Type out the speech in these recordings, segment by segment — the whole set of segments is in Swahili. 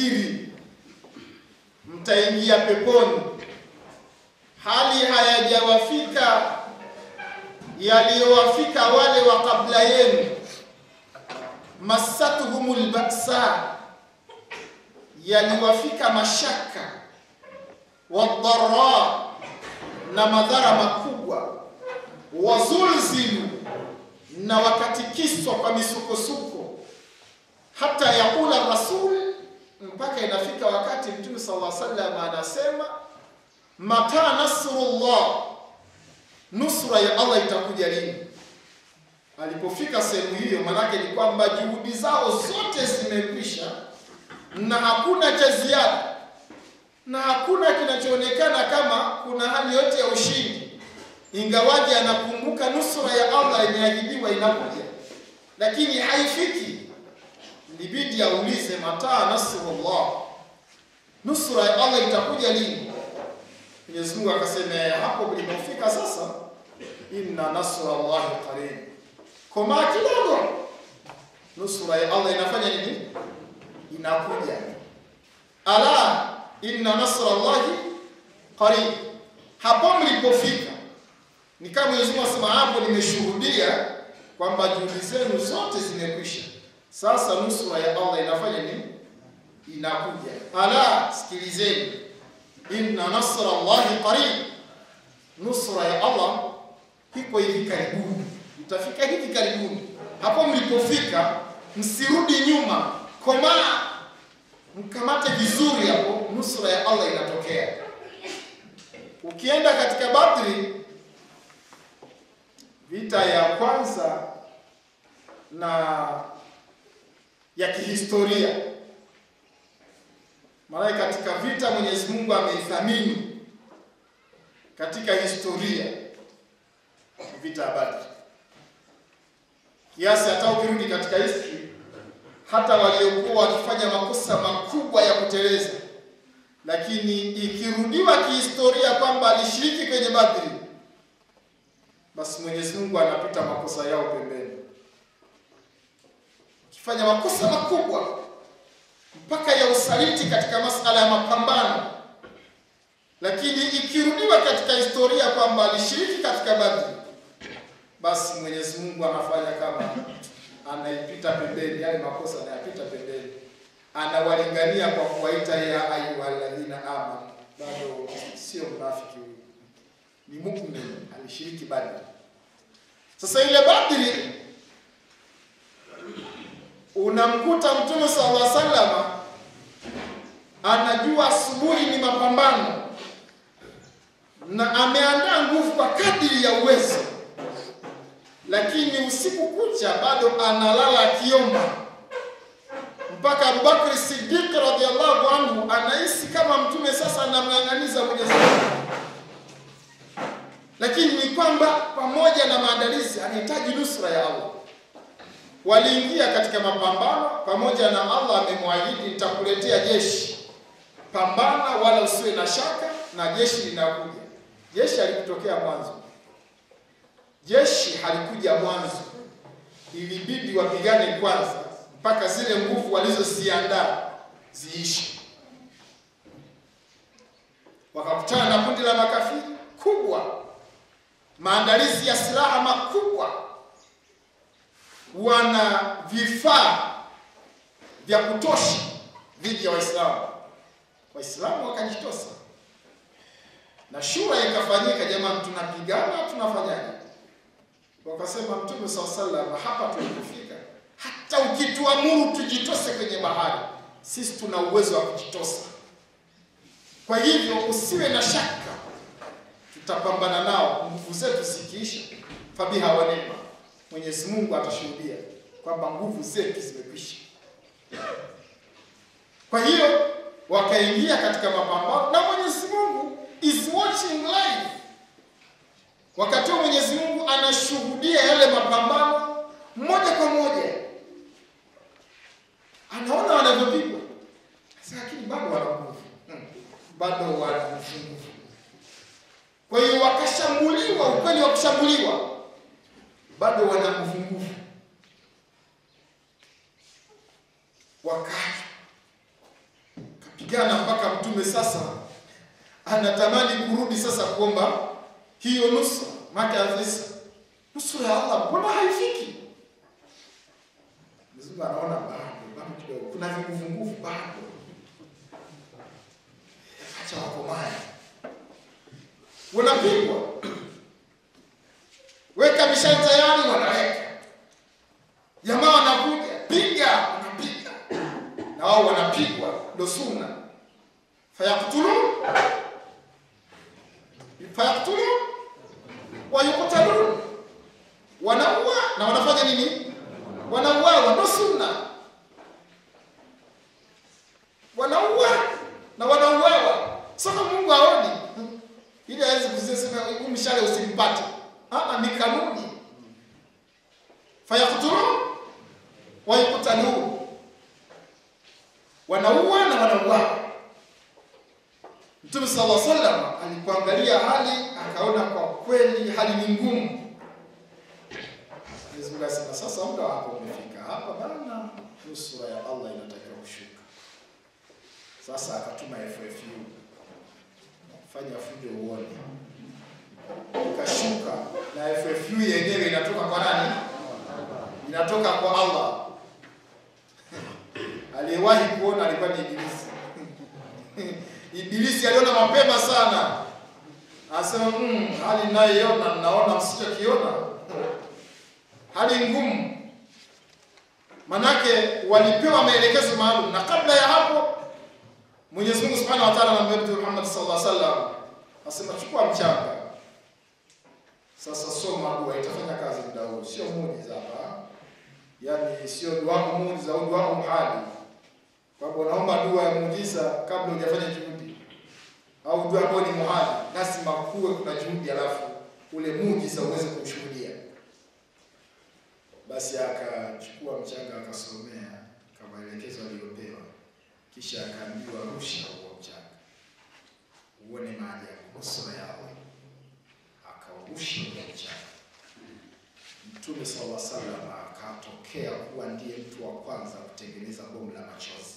mtasubiri, mtaingia peponi, hali hayajawafika yaliyowafika wale wa kabla yenu, massatuhumul lbaksa yaliwafika mashaka, wadara na madhara makubwa, wazulzilu, na wakatikiswa kwa misukosuko, hata yaqula rasul, mpaka inafika wakati Mtume sallallahu alaihi wasallam anasema mata nasrullah nusra ya Allah itakuja lini? Alipofika sehemu hiyo, manake ni kwamba juhudi zao zote zimekwisha na hakuna cha ziada na hakuna kinachoonekana kama kuna hali yote ya ushindi, ingawaje anakumbuka nusra ya Allah imeahidiwa inakuja, lakini haifiki. Ilibidi aulize mataa nasrullah, nusra ya Allah itakuja lini? Mwenyezi Mungu akasema hapo mlipofika sasa, inna nasra Allahi qarib, komaa kidogo, nusra ya Allah inafanya nini? Inakuja. Ala inna nasra Allahi qarib, hapo mlipofika ni kama Mungu asema hapo, nimeshuhudia kwamba juhudi zenu zote zimekwisha, sasa nusra ya Allah inafanya nini? Inakuja. Ala, sikilizeni inna nasra Allahi qarib, nusra ya Allah iko hivi karibuni, itafika hivi karibuni. Hapo mlipofika, msirudi nyuma, komaa, mkamate vizuri hapo, nusra ya Allah inatokea. Ukienda katika Badri, vita ya kwanza na ya kihistoria maana katika vita Mwenyezi Mungu ameithamini katika historia vita ya Badri, kiasi hata ukirudi katika history, hata waliokuwa wakifanya makosa makubwa ya kuteleza, lakini ikirudiwa kihistoria kwamba alishiriki kwenye Badri, basi Mwenyezi Mungu anapita makosa yao pembeni. Ukifanya makosa makubwa mpaka ya usaliti katika masala ya mapambano, lakini ikirudiwa katika historia kwamba alishiriki katika Badri, basi Mwenyezi Mungu anafanya kama anaipita pembeni, yale makosa anayapita pembeni, anawalingania kwa kuwaita ya ayyuhalladhina amanu. Bado sio mrafiki huyu, ni muumini, alishiriki Badri. Sasa ile Badri unamkuta Mtume sallallahu alaihi wasallam anajua asubuhi ni mapambano na ameandaa nguvu kwa kadiri ya uwezo, lakini usiku kucha bado analala akiomba, mpaka Abubakar Siddiq radhiallahu anhu anahisi kama Mtume sasa anamng'ang'aniza Mwenyezi Mungu, lakini ni kwamba pamoja na maandalizi anahitaji nusra ya Allah waliingia katika mapambano pamoja na Allah amemwahidi, nitakuletea jeshi, pambana wala usiwe na shaka, na jeshi linakuja. Jeshi halikutokea mwanzo, jeshi halikuja mwanzo, ilibidi wapigane kwanza mpaka zile nguvu walizoziandaa ziishi. Wakakutana na kundi la makafiri kubwa, maandalizi ya silaha makubwa wana vifaa vya kutosha dhidi ya Waislamu. Waislamu wakajitosa na shura ikafanyika, jamani, tunapigana tunafanyaje? Wakasema Mtume saa salam hapa tulipofika, hata ukituamuru tujitose kwenye bahari, sisi tuna uwezo wa kujitosa. Kwa hivyo usiwe na shaka, tutapambana nao, nguvu zetu zikiisha, fabiha wa neema Mwenyezi Mungu atashuhudia kwamba nguvu zetu zimekwisha. Kwa hiyo wakaingia katika mapambano na Mwenyezi Mungu is watching live. Wakati Mwenyezi Mungu anashuhudia yale mapambano moja kwa moja, anaona wanavyopigwa, lakini bado wana nguvu, hmm. bado wana nguvu. Kwa hiyo wakashambuliwa, ukweli wa kushambuliwa bado wana nguvu nguvu, wakati kapigana mpaka mtume sasa anatamani kurudi sasa kuomba hiyo nusra make afisa nusra ya Allah mbona haifiki? Mzungu anaona bado bado kidogo. Kuna vinguvunguvu bado. Acha wakomae wanapigwa weka mishale tayari wanaweka. Jamaa wanakuja piga wanapiga. Na wao wanapigwa ndo sunna. Fayaktulu fayaktulu wayuktalun wanaua na wanafanya nini? Wanauawa ndo sunna. Wanaua na wanauawa. Sasa mungu aoni ili awezi kuzisema usimpate ah ni kanuni. Fayaktulun wayuktalun wanaua na wanauawa Mtume sallallahu alaihi wasallam alipoangalia hali akaona kwa kweli hali ni ngumu. Mwenyezi sasa muda wako umefika. Hapa bana, usura ya Allah inatakiwa kushuka. Sasa akatuma FFU fanya fujo uone, ikashuka na FFU yenyewe inatoka kwa nani? Inatoka kwa Allah. Aliyewahi kuona alikuwa ni Ibilisi. Ibilisi aliona mapema sana, anasema mmm, hali ninayoiona naona msichokiona, hali ngumu. Manake walipewa maelekezo maalum, na kabla ya hapo Mwenyezi Mungu Subhanahu wa Ta'ala anamwambia Mtume Muhammad sallallahu alaihi wasallam, asema chukua mchanga sasa, soma dua, itafanya kazi muda huu, sio muujiza hapa, yaani sio dua muujiza au dua muhali. Kwa kwamba unaomba dua ya muujiza kabla hujafanya juhudi au dua ambayo ni muhali, lazima kuwe kuna juhudi, alafu ule muujiza uweze kumshuhudia. Basi akachukua mchanga akasomea kama maelekezo aliyopewa, kisha akaambiwa rusha huo mchanga uone nusura ya Akaurusha. Mtume sala salam akatokea kuwa ndiye mtu wa kwanza kutengeneza bomu la machozi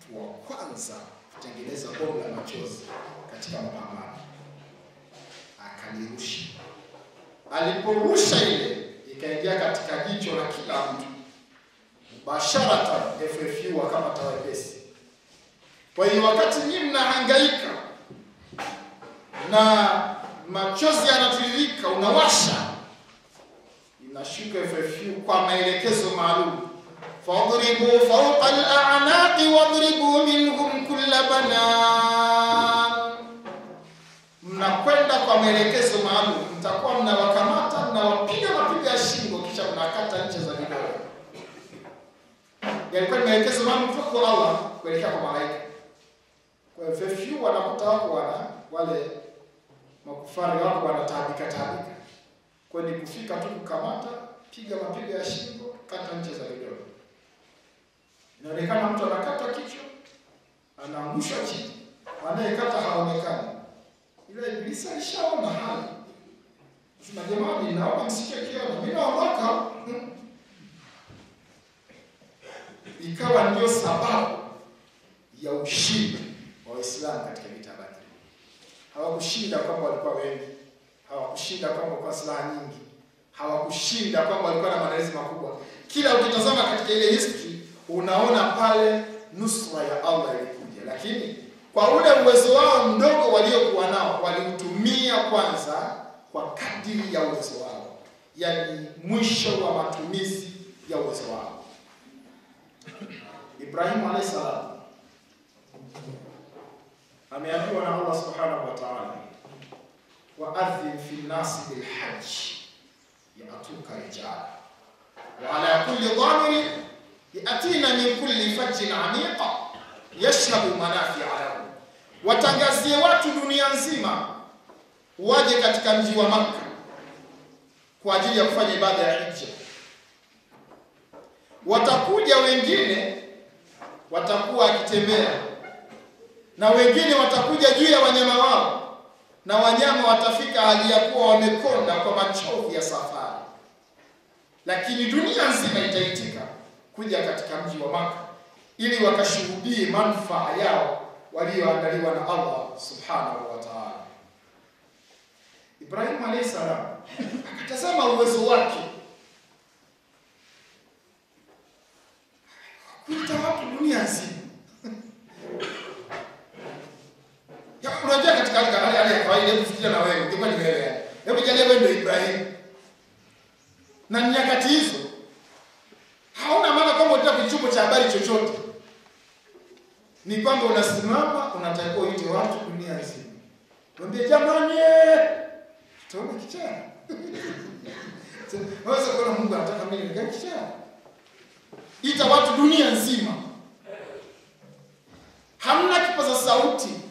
mtu wa kwanza kutengeneza bomu la machozi katika mapambano, akalirusha. Aliporusha ile ikaingia katika jicho la kila mtu, basharata FFU wakamata tawepesi. Kwa hiyo wakati nyinyi mnahangaika na machozi yanatiririka, unawasha, inashuka FFU kwa maelekezo maalum fadribu fawqa al-a'naqi wadribu minhum kulla banan, mnakwenda kwa maelekezo maalum, mtakuwa mnawakamata, mnawapiga mapiga ya shingo, kisha mnakata ncha za vidole. Yalikuwa ni maelekezo maalum kutoka kwa Allah kuelekea kwa malaika. Kwa FFU wanakuta wako wana wale makufari wako wanataabika taabika, kwa ni kufika tu kukamata, piga mapigo ya shingo, kata ncha za vidole. Inaonekana mtu anakata kichwa, anaangushwa chini, anayekata haonekani. Ila Ibilisi alishaona hali, sema jamani, naona msichokiona, mimi naondoka. Ikawa ndio sababu ya ushindi wa Waislamu katika. Hawakushinda kwamba walikuwa wengi, hawakushinda kwamba kwa silaha nyingi, hawakushinda kwamba walikuwa na maandalizi makubwa. Kila ukitazama katika ile history unaona pale nusra ya Allah ilikuja, lakini kwa ule uwezo wao mdogo waliokuwa nao waliutumia kwanza kwa kadiri ya uwezo wao, yani mwisho wa matumizi ya uwezo wao. Ibrahimu alayhi salam ameambiwa na Allah subhanahu wa ta'ala, waadhin fi nnasi bilhaji yatuka rijala wa ala kulli dhamirin yatina min kulli fajjin amiqa yashrabu manafia lahu, watangazie watu dunia nzima waje katika mji wa Makka kwa ajili ya kufanya ibada ya hija. Watakuja wengine watakuwa wakitembea na wengine watakuja juu ya wanyama wao, na wanyama watafika hali ya kuwa wamekonda kwa machovu ya safari, lakini dunia nzima itaitika kuja katika mji wa Maka ili wakashuhudie manufaa yao walioandaliwa na Allah subhanahu wa ta'ala. Ibrahimu alayhi salam akatazama uwezo wake kuita watu dunia nzima. Ya, Unajua katika hali hali ya kawaida, hebu fikiria na wewe, ungekuwa nimeelewa. Hebu jalia wewe ndio Ibrahim. Na nyakati hizo hauna maana kwamba unataka kichupo cha habari chochote. Ni kwamba unasimama unatakiwa uite watu dunia nzima. Mwambie jamani, tutaona kichaa. Unaweza kuona Mungu anataka mimi nikae kichaa. Ita watu dunia nzima. Hamna kipaza sauti.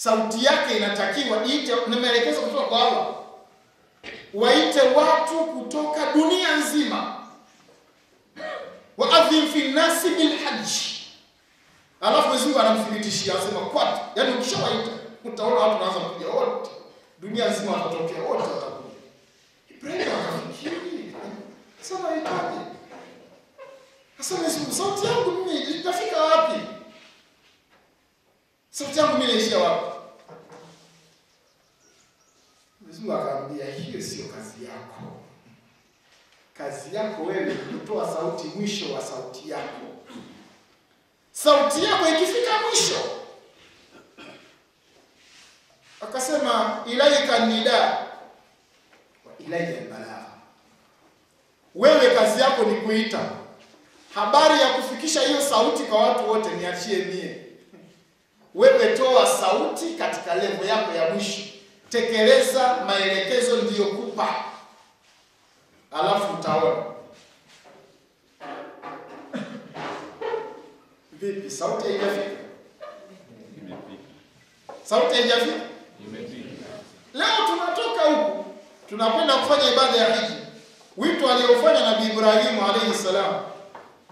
Sauti yake inatakiwa iite, ni maelekezo kutoka kwa Allah. Waite watu kutoka dunia nzima. Waadhin fi nasi bil hajj. Alafu Mwenyezi anamthibitishia anasema kwat, yaani ukishawaita utaona watu wanaanza kuja wote. Dunia nzima watatokea wote watakuja. Ibrahim akafikiri. Sasa naitaje? Sasa sauti yangu mimi itafika wapi? Sauti yangu mimi inaishia wapi? Mwenyezi Mungu akamwambia hiyo sio kazi yako. Kazi yako wewe kutoa sauti mwisho wa sauti yako. Sauti yako ikifika mwisho, akasema ilaika nida wa ilaika balagha, wewe kazi yako ni kuita. Habari ya kufikisha hiyo sauti kwa watu wote niachie mie. Wewe toa sauti katika levo yako ya mwisho, tekeleza maelekezo niliyokupa, alafu utaona vipi. Sauti haijafika, sauti haijafika. Leo tunatoka huku tunakwenda kufanya ibada ya hija, wito aliofanya Nabii Ibrahimu alayhi salam,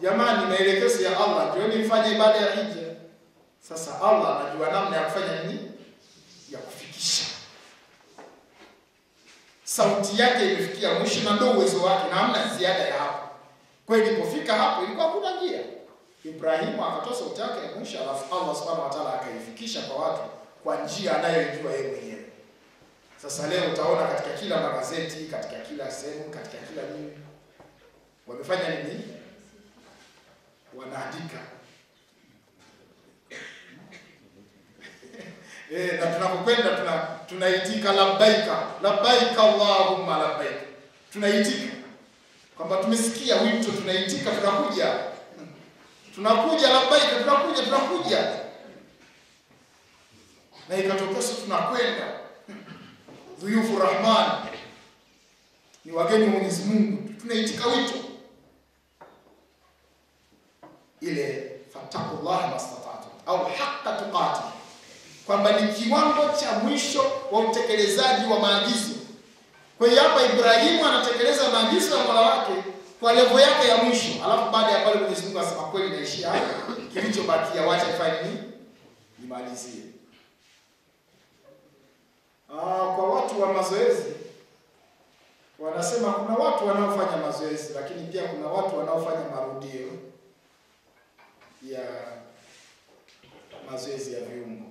jamani, maelekezo ya Allah, ndio mfanye ibada ya hija. Sasa Allah anajua namna ya kufanya nini, ya kufikisha sauti yake imefikia mwisho, na ndio uwezo wake, na hamna ziada ya hapo. Kwa hiyo ilipofika hapo, ilikuwa kuna njia. Ibrahimu akatoa sauti yake ya mwisho, alafu Allah subhanahu wa ta'ala akaifikisha kwa watu kwa njia anayojua yeye mwenyewe. Sasa leo utaona katika kila magazeti, katika kila sehemu, katika kila nini, wamefanya nini? Wanaandika Eh, na tunapokwenda tuna tunaitika labbaika. Labbaika allahumma labbaika, tunaitika. Kwamba tumesikia wito, tunaitika, tunakuja. Tunakuja, labbaika, tunakuja, tunakuja, na ikatokosa tunakwenda. Dhuyufu Rahman. Ni wageni wa Mwenyezi Mungu, tunaitika wito. Ile fattaqullaha mastata'tum au haqqa tuqatih kwamba ni kiwango cha mwisho wa utekelezaji wa maagizo. Kwa hiyo hapa Ibrahimu anatekeleza maagizo ya Mola wake kwa levo yake ya mwisho, alafu baada ya pale Mwenyezi Mungu asema kweli, naishia hapa, kilichobakia wacha nifanye nini? Nimalizie. Ah, kwa watu wa mazoezi wanasema kuna watu wanaofanya mazoezi, lakini pia kuna watu wanaofanya marudio ya mazoezi ya viungo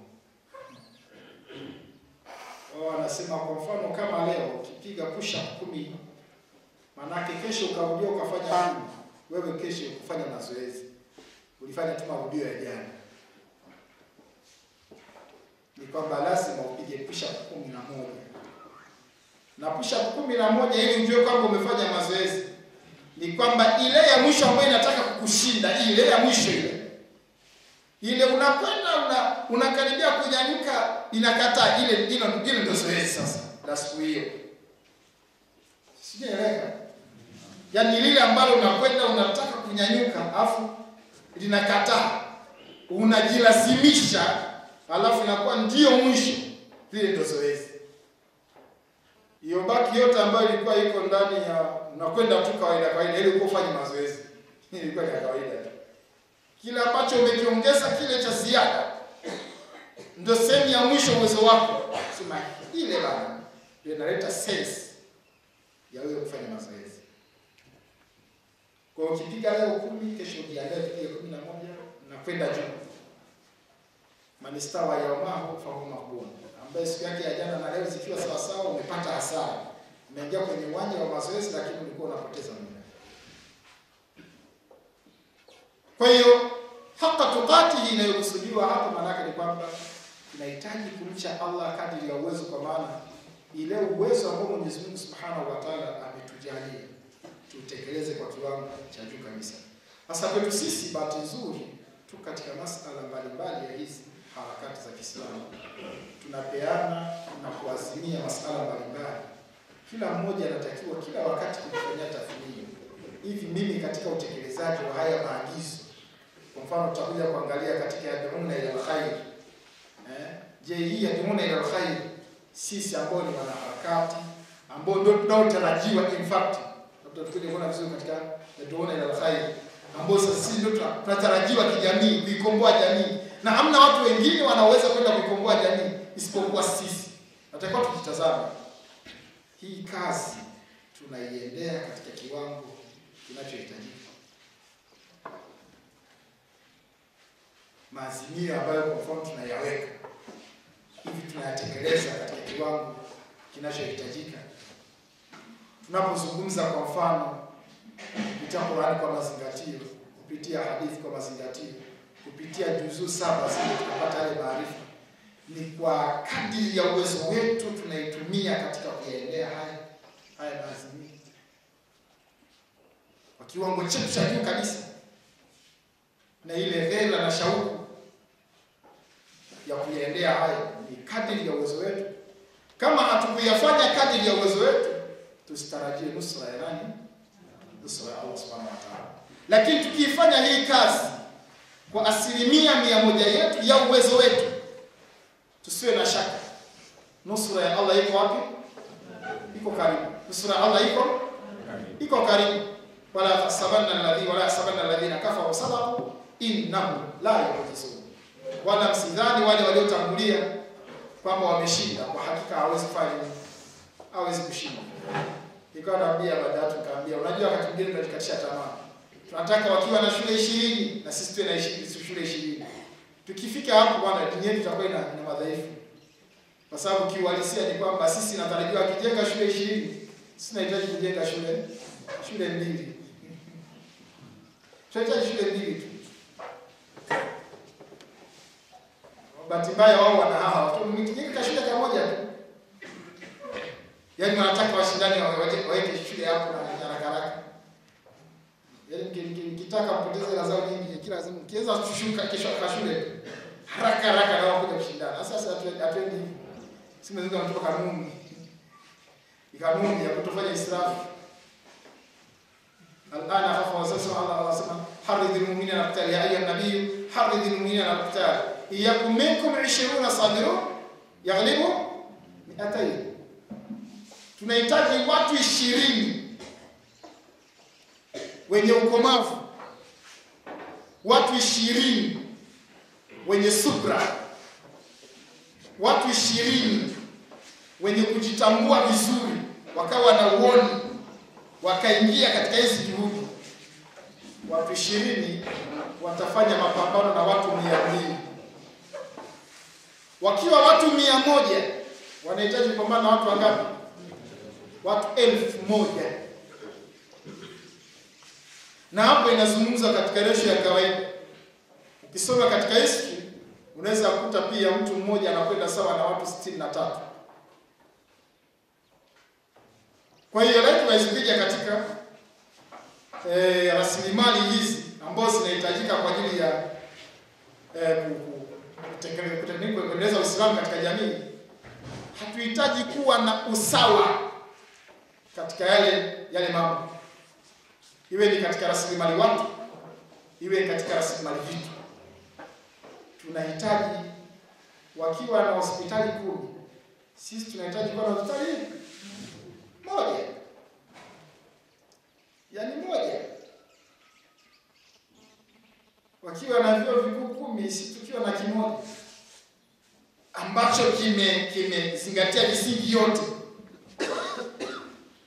wao wanasema kwa mfano kama leo ukipiga push up kumi, manake kesho ukarudia ukafanya kumi, wewe kesho kufanya mazoezi. Ulifanya tu marudio ya jana. Ni kwamba lazima upige push up kumi na moja. Na push up kumi na moja ili ujue kwamba umefanya mazoezi, ni kwamba ile ya mwisho ambayo inataka kukushinda, ile ya mwisho ile ile unakwenda una unakaribia kunyanyuka, inakataa ile ile ile ndio zoezi sasa la siku hiyo. Sijaeleka. Yaani lile ambalo unakwenda unataka kunyanyuka afu linakataa. Unajilazimisha alafu inakuwa ndio mwisho. Lile ndio zoezi. Hiyo baki yote ambayo ilikuwa iko ndani ya unakwenda tu kawaida kawaida ili kufanya mazoezi. Ilikuwa ni kawaida tu kile ambacho umekiongeza kile cha ziada ndio sehemu ya mwisho uwezo wako. Sema ile bana ndio inaleta sense ya wewe kufanya mazoezi. Kwa ukipiga leo kumi, kesho ujiandae tupige kumi na moja, kwenda juu. Manistawa yaumahu fahuwa maghbun, ambaye siku yake ya jana na leo zikiwa sawasawa, sawa, umepata hasara. Umeingia kwenye uwanja wa mazoezi, lakini ulikuwa unapoteza muda. Kwa hiyo haka tukatihi inayokusudiwa hapo, maanake ni kwamba tunahitaji kumcha Allah kadri ya uwezo, kwa maana ile uwezo ambao Mwenyezi Mungu Subhanahu wa Ta'ala ametujalia tutekeleze kwa kiwango cha juu kabisa. Sasa kwetu sisi, bahati nzuri tu katika masala mbalimbali ya hizi harakati za Kiislamu tunapeana na kuazimia masala mbalimbali. Kila mmoja anatakiwa kila wakati kufanyia tathmini, hivi mimi katika utekelezaji wa haya maagizo, kwa mfano tutakuja kuangalia katika yad'una ila alkhair. Eh, je, hii yad'una ila alkhair sisi ambao ni wanaharakati ambao ndio tunaotarajiwa in fact tutakuja kuona vizuri katika yad'una ila alkhair ambao sasa sisi ndio tunatarajiwa kijamii kuikomboa jamii. Na hamna watu wengine wanaweza kwenda kuikomboa jamii isipokuwa sisi. Natakiwa tukitazama hii kazi tunaiendea katika kiwango kinachohitajika, maazimio ambayo kwa mfano tunayaweka. Hivi tunayatekeleza katika kiwango kinachohitajika. Tunapozungumza kwa mfano kupitia Qur'ani kwa mazingatio, kupitia hadithi kwa mazingatio kupitia juzuu saba zile tunapata yale maarifa, ni kwa kadiri ya uwezo wetu tunaitumia katika kuyaendea haya haya maazimio kwa kiwango chetu cha juu kabisa, na ile ghera na shauku ya kuyaendea haya ni kadiri ya uwezo wetu. Kama hatukuyafanya kadiri ya uwezo wetu, tusitarajie nusra ya nani? Nusra ya Allah subhanahu wa ta'ala. Lakini tukiifanya hii kazi kwa asilimia mia moja yetu ya uwezo wetu, tusiwe na shaka, nusura ya Allah iko wapi? Iko karibu. Nusura ya Allah iko iko karibu. wala sabanna alladhi wala yahsabanna alladhina kafaru sababu innahum la yu'jizun, wala msidhani wale waliotangulia kwamba wameshinda. Kwa hakika hawezi kufanya? Hawezi kushinda. Nikawa naambia baada tu nikaambia, unajua wakati mwingine tunajikatisha tamaa tunataka wakiwa na shule ishirini na sisi tuwe na shule ishirini. Tukifika hapo bwana, dini yetu itakuwa ina, ina madhaifu, kwa sababu kiuhalisia ni kwamba sisi natarajiwa akijenga shule ishirini, sisi tunahitaji kujenga shule shule mbili tunahitaji shule mbili tu. Bahati mbaya wao wana hawa mkijenga shule kamoja tu, yaani wanataka washindani waweke shule hapo na haraka haraka Yaani kitaka mpoteze hela zao nyingi, kila lazima kiweza kushuka kesho kwa shule haraka haraka na wakuja kushindana. Sasa hatuendi hivi. Sisi mzungu anatoka kanuni. Kanuni ya kutofanya israfu. Alana hapo sasa Allah anasema ala qital ya ayyuhan nabiy haridhil mu'minina ala qital iyakum minkum 20 sabirun yaghlibu mi'atayn. Tunahitaji watu ishirini wenye ukomavu, watu ishirini wenye subra, watu ishirini wenye kujitambua vizuri, wakawa na uoni, wakaingia katika hizi juhudi. Watu ishirini watafanya mapambano na watu mia mbili. Wakiwa watu mia moja wanahitaji kupambana na watu wangapi? Watu elfu moja na hapo inazungumza katika resho ya kawaida. Ukisoma katika history unaweza kukuta pia mtu mmoja anakwenda sawa na watu sitini na tatu. Kwa hiyo lakini waizipija katika e, rasilimali hizi ambazo zinahitajika kwa ajili ya e, kuendeleza Uislamu katika jamii, hatuhitaji kuwa na usawa katika yale yale mambo iwe ni katika rasilimali watu, iwe katika rasilimali vitu. Tunahitaji wakiwa na hospitali kumi, sisi tunahitaji kuwa na hospitali moja, yaani moja. Wakiwa na vyuo vikuu kumi, si tukiwa na kimoja ambacho kime kimezingatia misingi yote,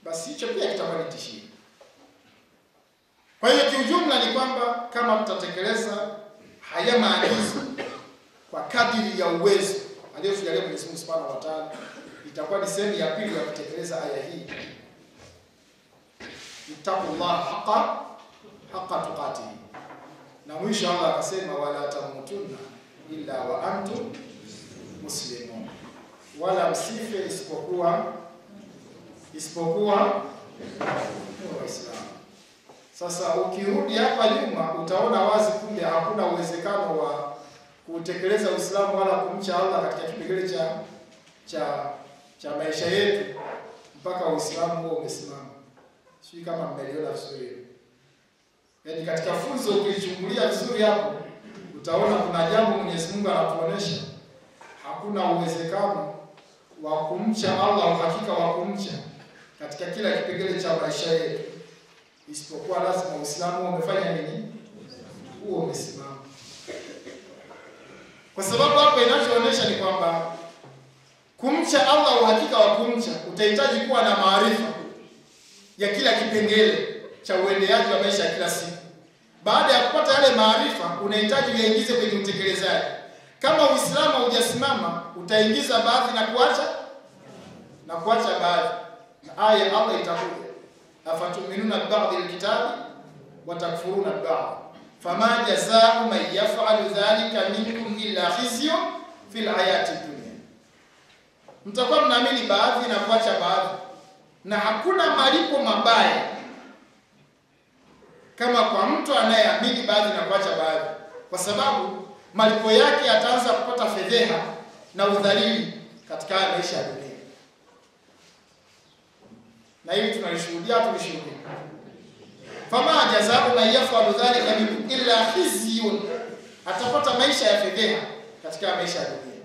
basi hicho pia kitakuwa ni. Kwa hiyo kiujumla ni kwamba kama mtatekeleza haya maagizo kwa kadiri ya uwezo aliyotujalia Mwenyezi Mungu Subhanahu wa Ta'ala, itakuwa ni sehemu ya pili ya kutekeleza aya hii, ittaqullaha haqa haqa tuqatihi. Na mwisho Allah akasema, wala tamutunna illa wa antum muslimun, wala msife isipokuwa isipokuwa Waislamu. Sasa ukirudi hapa nyuma utaona wazi kumbe hakuna uwezekano wa kutekeleza Uislamu wala kumcha Allah katika kipengele cha cha cha maisha yetu mpaka Uislamu huo umesimama. Sijui kama mmeliona vizuri. Yaani katika funzo ukichungulia vizuri hapo utaona kuna jambo Mwenyezi Mungu anatuonesha hakuna uwezekano wa kumcha Allah, uhakika wa kumcha katika kila kipengele cha maisha yetu isipokuwa lazima Uislamu umefanya nini? Huo umesimama. Kwa sababu hapo inachoonyesha ni kwamba kumcha Allah, uhakika wa kumcha utahitaji kuwa na maarifa ya kila kipengele cha uendeaji wa maisha ya kila siku. Baada ya kupata yale maarifa, unahitaji uyaingize kwenye utekelezaji. Kama Uislamu haujasimama, utaingiza baadhi na kuacha na kuacha baadhi, na aya ya Allah itakuja. Afatuminuna ba'dhi alkitabi wa takfuruna ba'd. Fama jazaa'u man yaf'alu dhalika minkum illa khizyun fil hayati dunya, mtakuwa mnaamini baadhi na kuacha baadhi, na hakuna malipo mabaya. Kama kwa mtu anayeamini baadhi na kuacha baadhi, kwa sababu malipo yake ataanza kupata fedheha na udhalili katika haya maisha ya dunia. Na hili tunalishuhudia, tulishuhudia. Fama jazau man yafalu dhalika minkum illa khizyun, atapata maisha ya fedheha katika maisha ya dunia,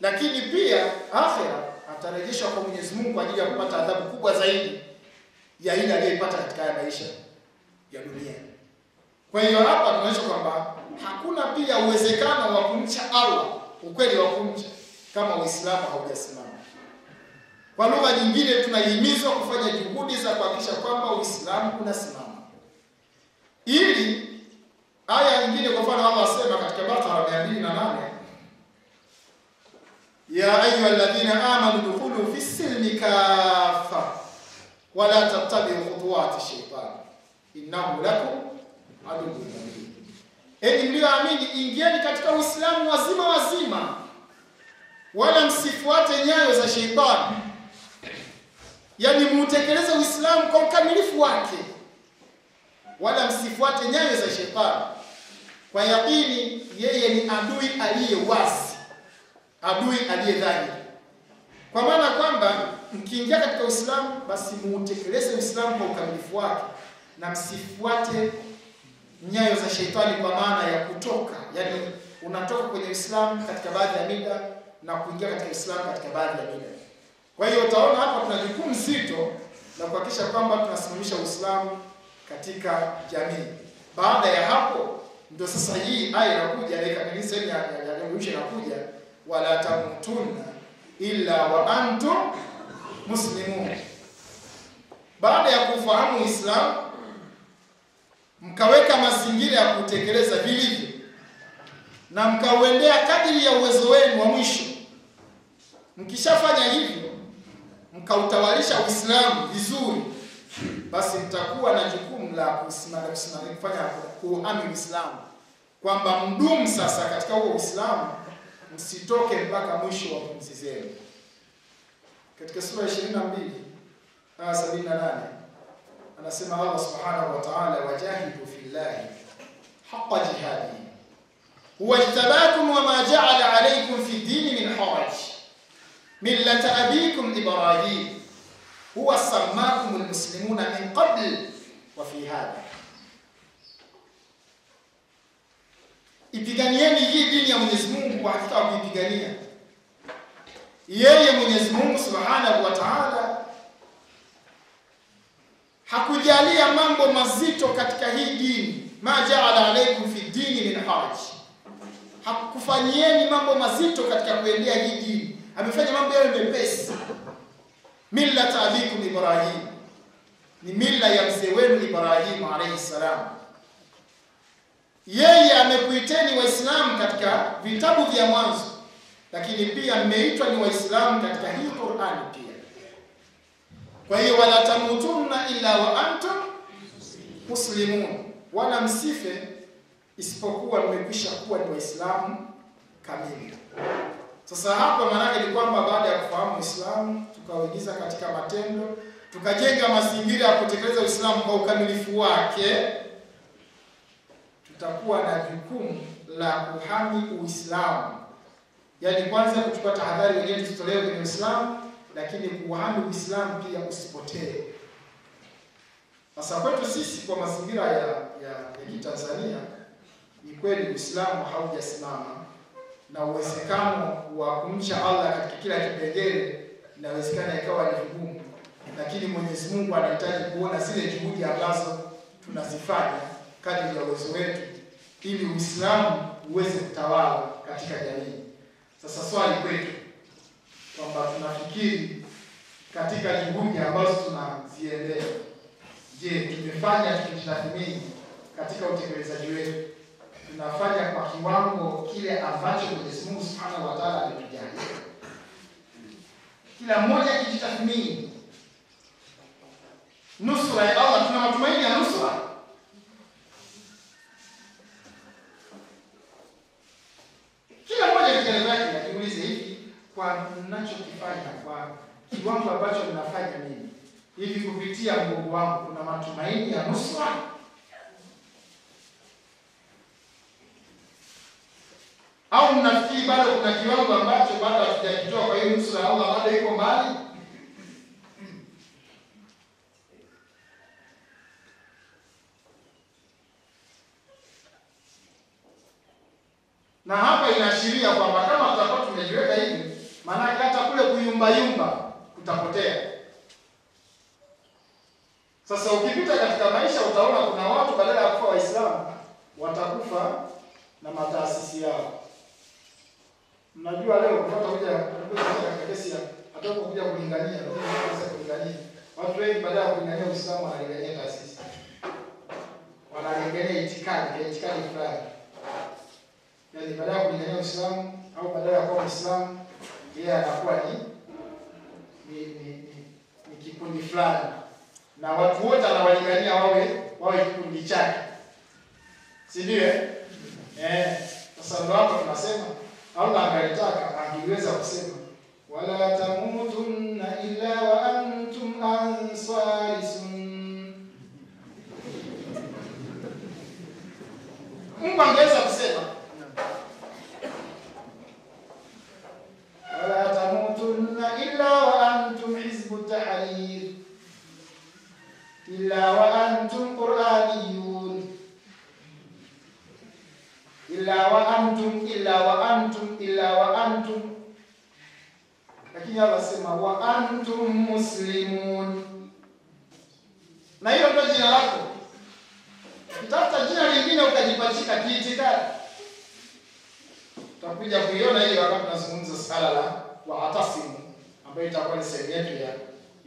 lakini pia akhira atarejeshwa kwa Mwenyezi Mungu kwa ajili ya kupata adhabu kubwa zaidi ya ile aliyoipata katika haya maisha ya dunia. Kwa hiyo hapa tunaonyesha kwamba hakuna pia uwezekano wa kumcha Allah, ukweli wa kumcha, kama Uislamu haujasimama. Kwa lugha nyingine, tunahimizwa kufanya juhudi za kuhakikisha kwamba Uislamu unasimama, ili aya nyingine, kwa mfano Allah asema katika Bakara 208 ya ayuha alladhina amanu dukhulu fi silmi kafa wala tattabi'u khutuwati shaitani innahu lakum aduwwun mubin, enyi mlioamini, ingieni katika Uislamu wazima wazima, wala msifuate nyayo za shaitani, yaani muutekeleze Uislamu kwa ukamilifu wake, wala msifuate nyayo za shaitani. Kwa yakini yeye ni adui aliye wazi, adui aliye dhani. kwa maana kwamba mkiingia katika Uislamu basi muutekeleze Uislamu kwa ukamilifu wake na msifuate nyayo za sheitani kwa maana ya kutoka, yani unatoka kwenye Uislamu katika baadhi ya mida na kuingia katika Uislamu katika baadhi ya mida. Kwa hiyo utaona hapa tuna jukumu zito la kuhakikisha kwamba tunasimamisha Uislamu katika jamii. Baada ya hapo ndio sasa hii aya inakuja ikamilisa sehemu ya ya inakuja wala tamutunna illa wa antum muslimun. Baada ya kufahamu Uislamu mkaweka mazingira ya kutekeleza vilivyo na mkauendea kadiri ya uwezo wenu wa mwisho. Mkishafanya hivyo mkautawalisha Uislamu vizuri, basi mtakuwa na jukumu la kusimamia kusimamia kufanya kuamini Uislamu, kwamba mdumu sasa katika huo Uislamu, msitoke mpaka mwisho wa pumzi zenu. Katika sura 22 aya 78 anasema Allah subhanahu wa ta'ala, wajahidu fillahi haqqa jihadihi huwa ijtabakum wama ja'ala alaykum fi dini min haraj millata abikum Ibrahim huwa sammakum almuslimuna min qabl wa fi hadha, ipiganieni hii dini ya Mwenyezi Mungu kwa hakika wa kuipigania yeye. Mwenyezi Mungu Subhanahu wa Ta'ala hakujalia mambo mazito katika hii dini, ma jaala alaykum fi dini min haraj, hakufanyieni mambo mazito katika kuendea hii dini amefanya mambo yawe mepesi. Millata abikum Ibrahim, ni milla ya mzee wenu Ibrahim alayhi salam. Yeye amekuiteni Waislamu katika vitabu vya mwanzo, lakini pia mmeitwa ni Waislamu katika hii Qur'ani pia. Kwa hiyo wala tamutunna illa wa antum muslimun, wala msife isipokuwa mmekwisha kuwa ni Waislamu kamili. Sasa hapa maanake ni kwamba baada ya kufahamu Uislamu tukauingiza katika matendo, tukajenga mazingira ya kutekeleza Uislamu kwa ukamilifu wake, tutakuwa na jukumu la kuhami Uislamu, yaani kwanza kuchukua tahadhari wenyewe tutolewe kwenye Uislamu, lakini kuhami Uislamu pia usipotee. Sasa kwetu sisi kwa mazingira ya ya, ya Kitanzania ni kweli Uislamu haujasimama na uwezekano wa kumcha Allah katika kila kipengele inawezekana ikawa ni vigumu, lakini Mwenyezi Mungu anahitaji kuona zile juhudi ambazo tunazifanya kadri ya uwezo wetu, ili Uislamu uweze kutawala katika jamii. Sasa swali kwetu kwamba tunafikiri katika juhudi ambazo tunaziendea, je, tumefanya tukijitathmini katika utekelezaji wetu tunafanya kwa kiwango kile ambacho Mwenyezi Mungu Subhanahu wa Ta'ala ametujalia. Kila mmoja akijitathmini nusura ya Allah, tuna matumaini ya nusura. Akiulize hivi, kwa ninachokifanya, kwa kiwango ambacho ninafanya mimi, hivi kupitia mgongo wangu kuna matumaini ya nusura? au mnafikiri bado kuna kiwango ambacho bado hatujakitoa, kwa hiyo nusura ya Allah bado iko mbali? Na hapa inaashiria kwamba kama tutakuwa tumejiweka hivi, maanake hata kule kuyumbayumba kutapotea. Sasa ukipita katika maisha utaona kuna watu badala ya kufa Waislamu watakufa na mataasisi yao. Mnajua leo kupata kuja katika kesi ya hata kuja kulingania, kuja kulingania. Watu wengi badala ya kulingania Uislamu wanalingania taasisi. Wanalingania itikadi, itikadi fulani. Yaani baada ya kulingania Uislamu au baada ya kuwa Muislamu, yeye anakuwa ni ni, ni, ni, ni kikundi fulani. Na watu wote anawalingania wawe wawe kikundi chake. Si ndio? Eh, sasa ndio hapo tunasema Allah angalitaka angeweza kusema wala tamutunna illa wa antum ansarisun. Mungu angeweza kusema illa wa antum illa wa antum illa wa antum, lakini Allah sema wa antum muslimun, na hilo ndio jina lako. Kitafuta jina lingine ukajipachika kiitikadi, tutakuja kuiona hiyo wakati tunazungumza sala la waatasimu, ambayo itakuwa ni sehemu yetu ya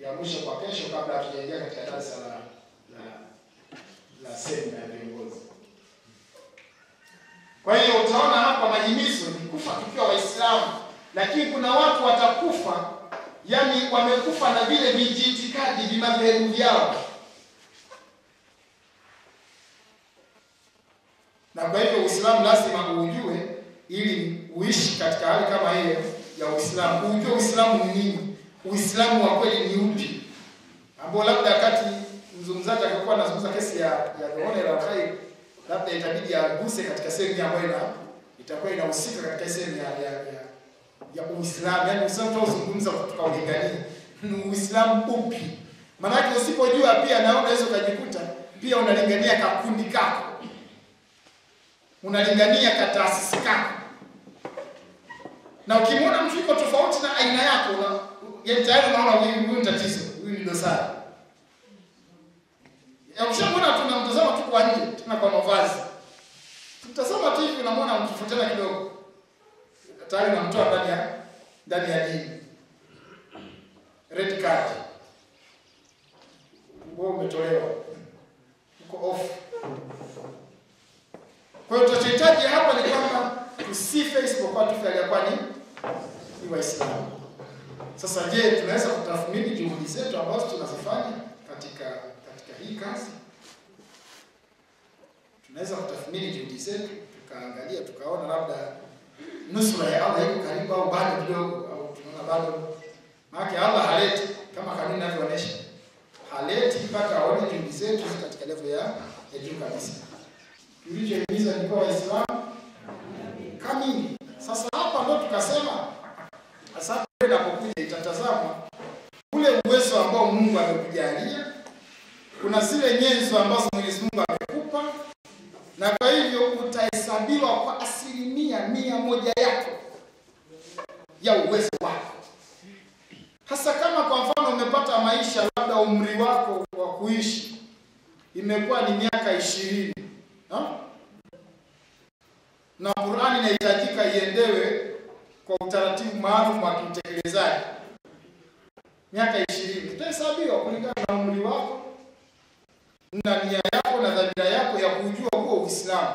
ya mwisho kwa kesho, kabla hatujaingia katika darasa la la semina ya viongozi. Kwa hiyo utaona hapa majimizo ni kufa tukiwa Waislamu, lakini kuna watu watakufa, yani wamekufa na vile vijiitikadi vimadhehebu vyao, na kwa hivyo Uislamu lazima uujue ili uishi katika hali kama hiyo ya Uislamu. Ujue Uislamu ni nini, Uislamu wa kweli ni upi, ambao labda wakati mzungumzaji akakuwa anazungumza kesi ya ya Dohone la Khair labda itabidi aguse katika sehemu ambayo ina itakuwa inahusika katika sehemu ya ya, ya, ya Uislamu. Yaani Uislamu tunaozungumza kutoka ulingania ni Uislamu upi? Maanake usipojua pia na unaweza ukajikuta pia unalingania kakundi kako, unalingania kataasisi kako, na ukimwona mtu yuko tofauti na aina yako, na yeye tayari unaona huyu ni tatizo, huyu ni dosari. Ukishamwona tunamtazama tu kwa nje, tena kwa mavazi, tutazama tu hivi, unamwona mtofautiana kidogo, tayari namtoa ndani ya ndani ya dini. Red card, wewe umetolewa, uko off. Kwa hiyo tunachohitaji hapa ni kwamba tusife isipokuwa tufe aliyakuwa ni ni Waislamu. Sasa je, tunaweza kutathmini juhudi zetu ambazo tunazifanya katika hii kazi? Tunaweza kutathmini juhudi zetu tukaangalia tukaona labda nusura ya Allah iko karibu au bado kidogo au tunaona bado. Maana Allah haleti kama kanuni inavyoonyesha. Haleti mpaka aone juhudi zetu katika level ya juu kabisa. Tulichohimiza ni kwa Waislamu kamili. Sasa hapa ndo tukasema sasa inapokuja itatazamwa ule uwezo ambao Mungu amekujalia, kuna zile nyenzo ambazo Mwenyezi Mungu amekupa, na kwa hivyo utahesabiwa kwa asilimia mia moja yako ya uwezo wako. Hasa kama kwa mfano umepata maisha, labda umri wako wa kuishi imekuwa ni miaka ishirini na Qur'ani inahitajika iendewe kwa utaratibu maalum wa kiutekelezaji. Miaka ishirini. Utahesabiwa kulingana na umri wako na nia yako na dhamira yako ya kujua huo Uislamu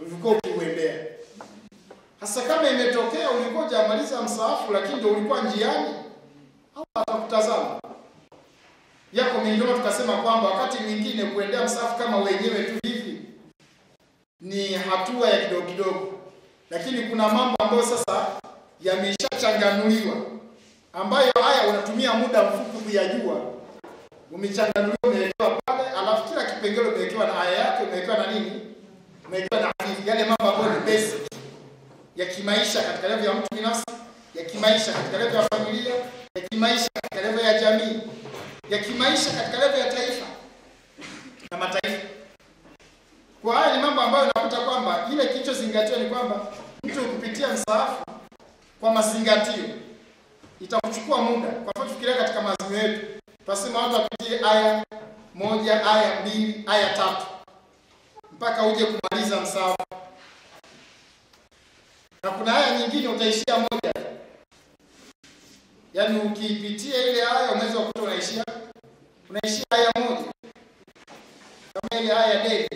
ulikuwa ukiuendea. Hasa kama imetokea ulikuwa hujamaliza msaafu, lakini ndio ulikuwa njiani, au atakutazama yako mengine. Tukasema kwamba wakati mwingine kuendea msaafu kama wenyewe tu hivi ni hatua ya kidogo kidogo, lakini kuna mambo ambayo sasa yameshachanganuliwa ambayo haya unatumia muda mfupi kuyajua. Umechanganuliwa, umewekewa pale, alafu kila kipengele umewekewa na aya yake, umewekewa na nini, umewekewa na hadithi, yale mambo ambayo ni basic ya kimaisha katika level ya mtu binafsi, ya kimaisha katika level ya familia, ya kimaisha katika level ya jamii, ya kimaisha katika level ya taifa na mataifa. Kwa haya ni mambo ambayo nakuta kwamba ile kilichozingatiwa ni kwamba mtu kupitia msaafu kwa mazingatio itakuchukua muda. Kwa mfano tufikiria katika maazimio yetu, tunasema watu wapitie aya moja, aya mbili, aya tatu. Mpaka uje kumaliza msao, na kuna aya nyingine utaishia moja, yaani ukipitia ile aya unaweza kukuta unaishia. Unaishia aya moja, kama ile aya ya deni.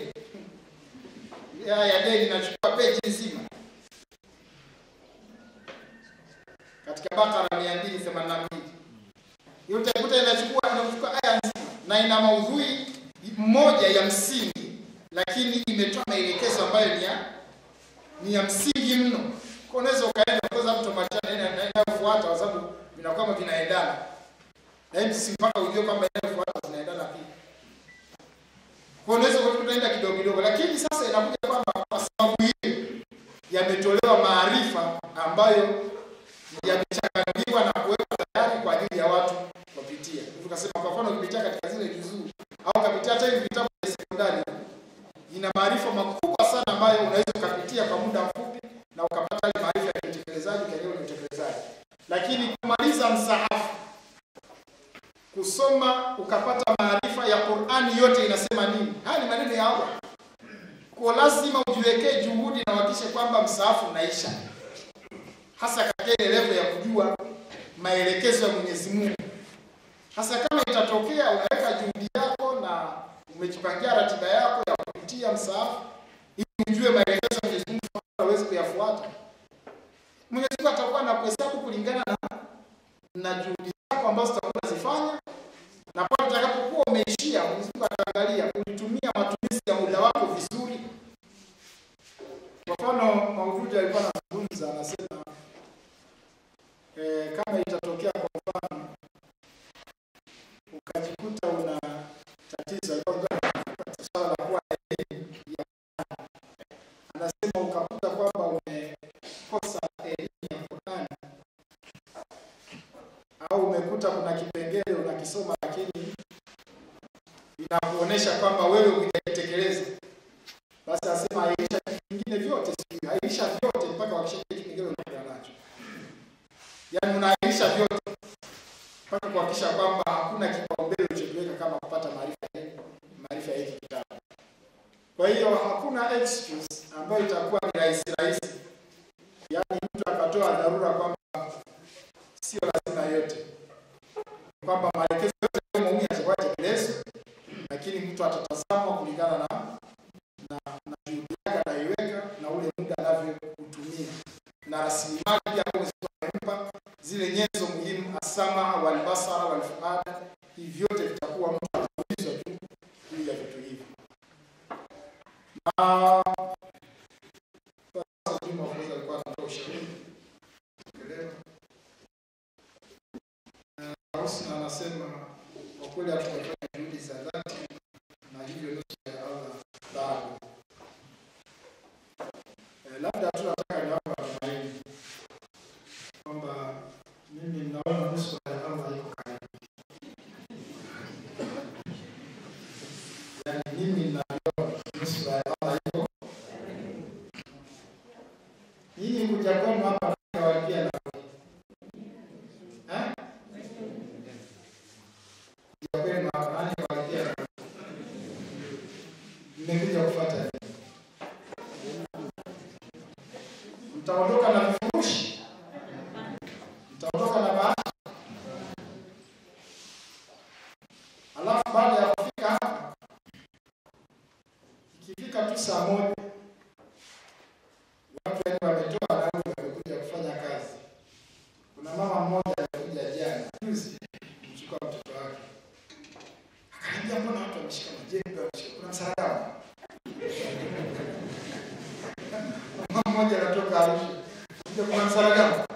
Ile aya ya deni inachukua peji nzima. Katika Bakara 282 hiyo utaikuta inachukua inachukua aya na ina maudhui mmoja ya msingi, lakini imetoa maelekezo ambayo ni ya ni ya msingi mno. Kwa unaweza ukaenda kwa sababu tomatana na inayofuata kwa sababu vinakuwa vinaendana, na hivi si mpaka ujue kwamba inayofuata zinaendana pia. Kwa unaweza kuenda kidogo kidogo, lakini sasa inakuja kwamba kwa sababu hiyo yametolewa maarifa ambayo yamechanganuliwa na kuwekwa tayari kwa ajili ya watu wapitia. Tukasema kwa mfano ukipitia katika zile juzuu au ukapitia hata hivi vitabu vya sekondari, ina maarifa makubwa sana ambayo unaweza ukapitia kwa muda mfupi na ukapata ile maarifa ya kitekelezaji kwa la utekelezaji. Lakini kumaliza msahafu, kusoma ukapata maarifa ya Qur'ani yote inasema nini, haya ni maneno ya Allah. Kwa lazima ujiwekee juhudi na uhakikishe kwamba msahafu unaisha hasa katika ile level ya kujua maelekezo ya Mwenyezi Mungu. Hasa kama itatokea unaweka juhudi yako na umejipangia ratiba yako ili ujue maelekezo ya Mwenyezi Mungu hawezi kuyafuata, Mwenyezi Mungu atakuwa na kuhesabu kulingana na na juhudi zako ambazo utakuwa unazifanya, na pale utakapokuwa umeishia, Mwenyezi Mungu ataangalia ulitumia matumizi ya muda wako vizuri. Kwa mfano, Maududi alikuwa anazungumza anasema eh, kama itatokea kwa mfano ukajikuta una tatizo swala la kuwa anasema ukakuta kwamba umekosa elimu ya Qur'an au umekuta kuna kipengele unakisoma lakini inakuonesha kwamba wewe Mama mmoja anatoka Arusha, kuja kuna msalaba. Nikamwambia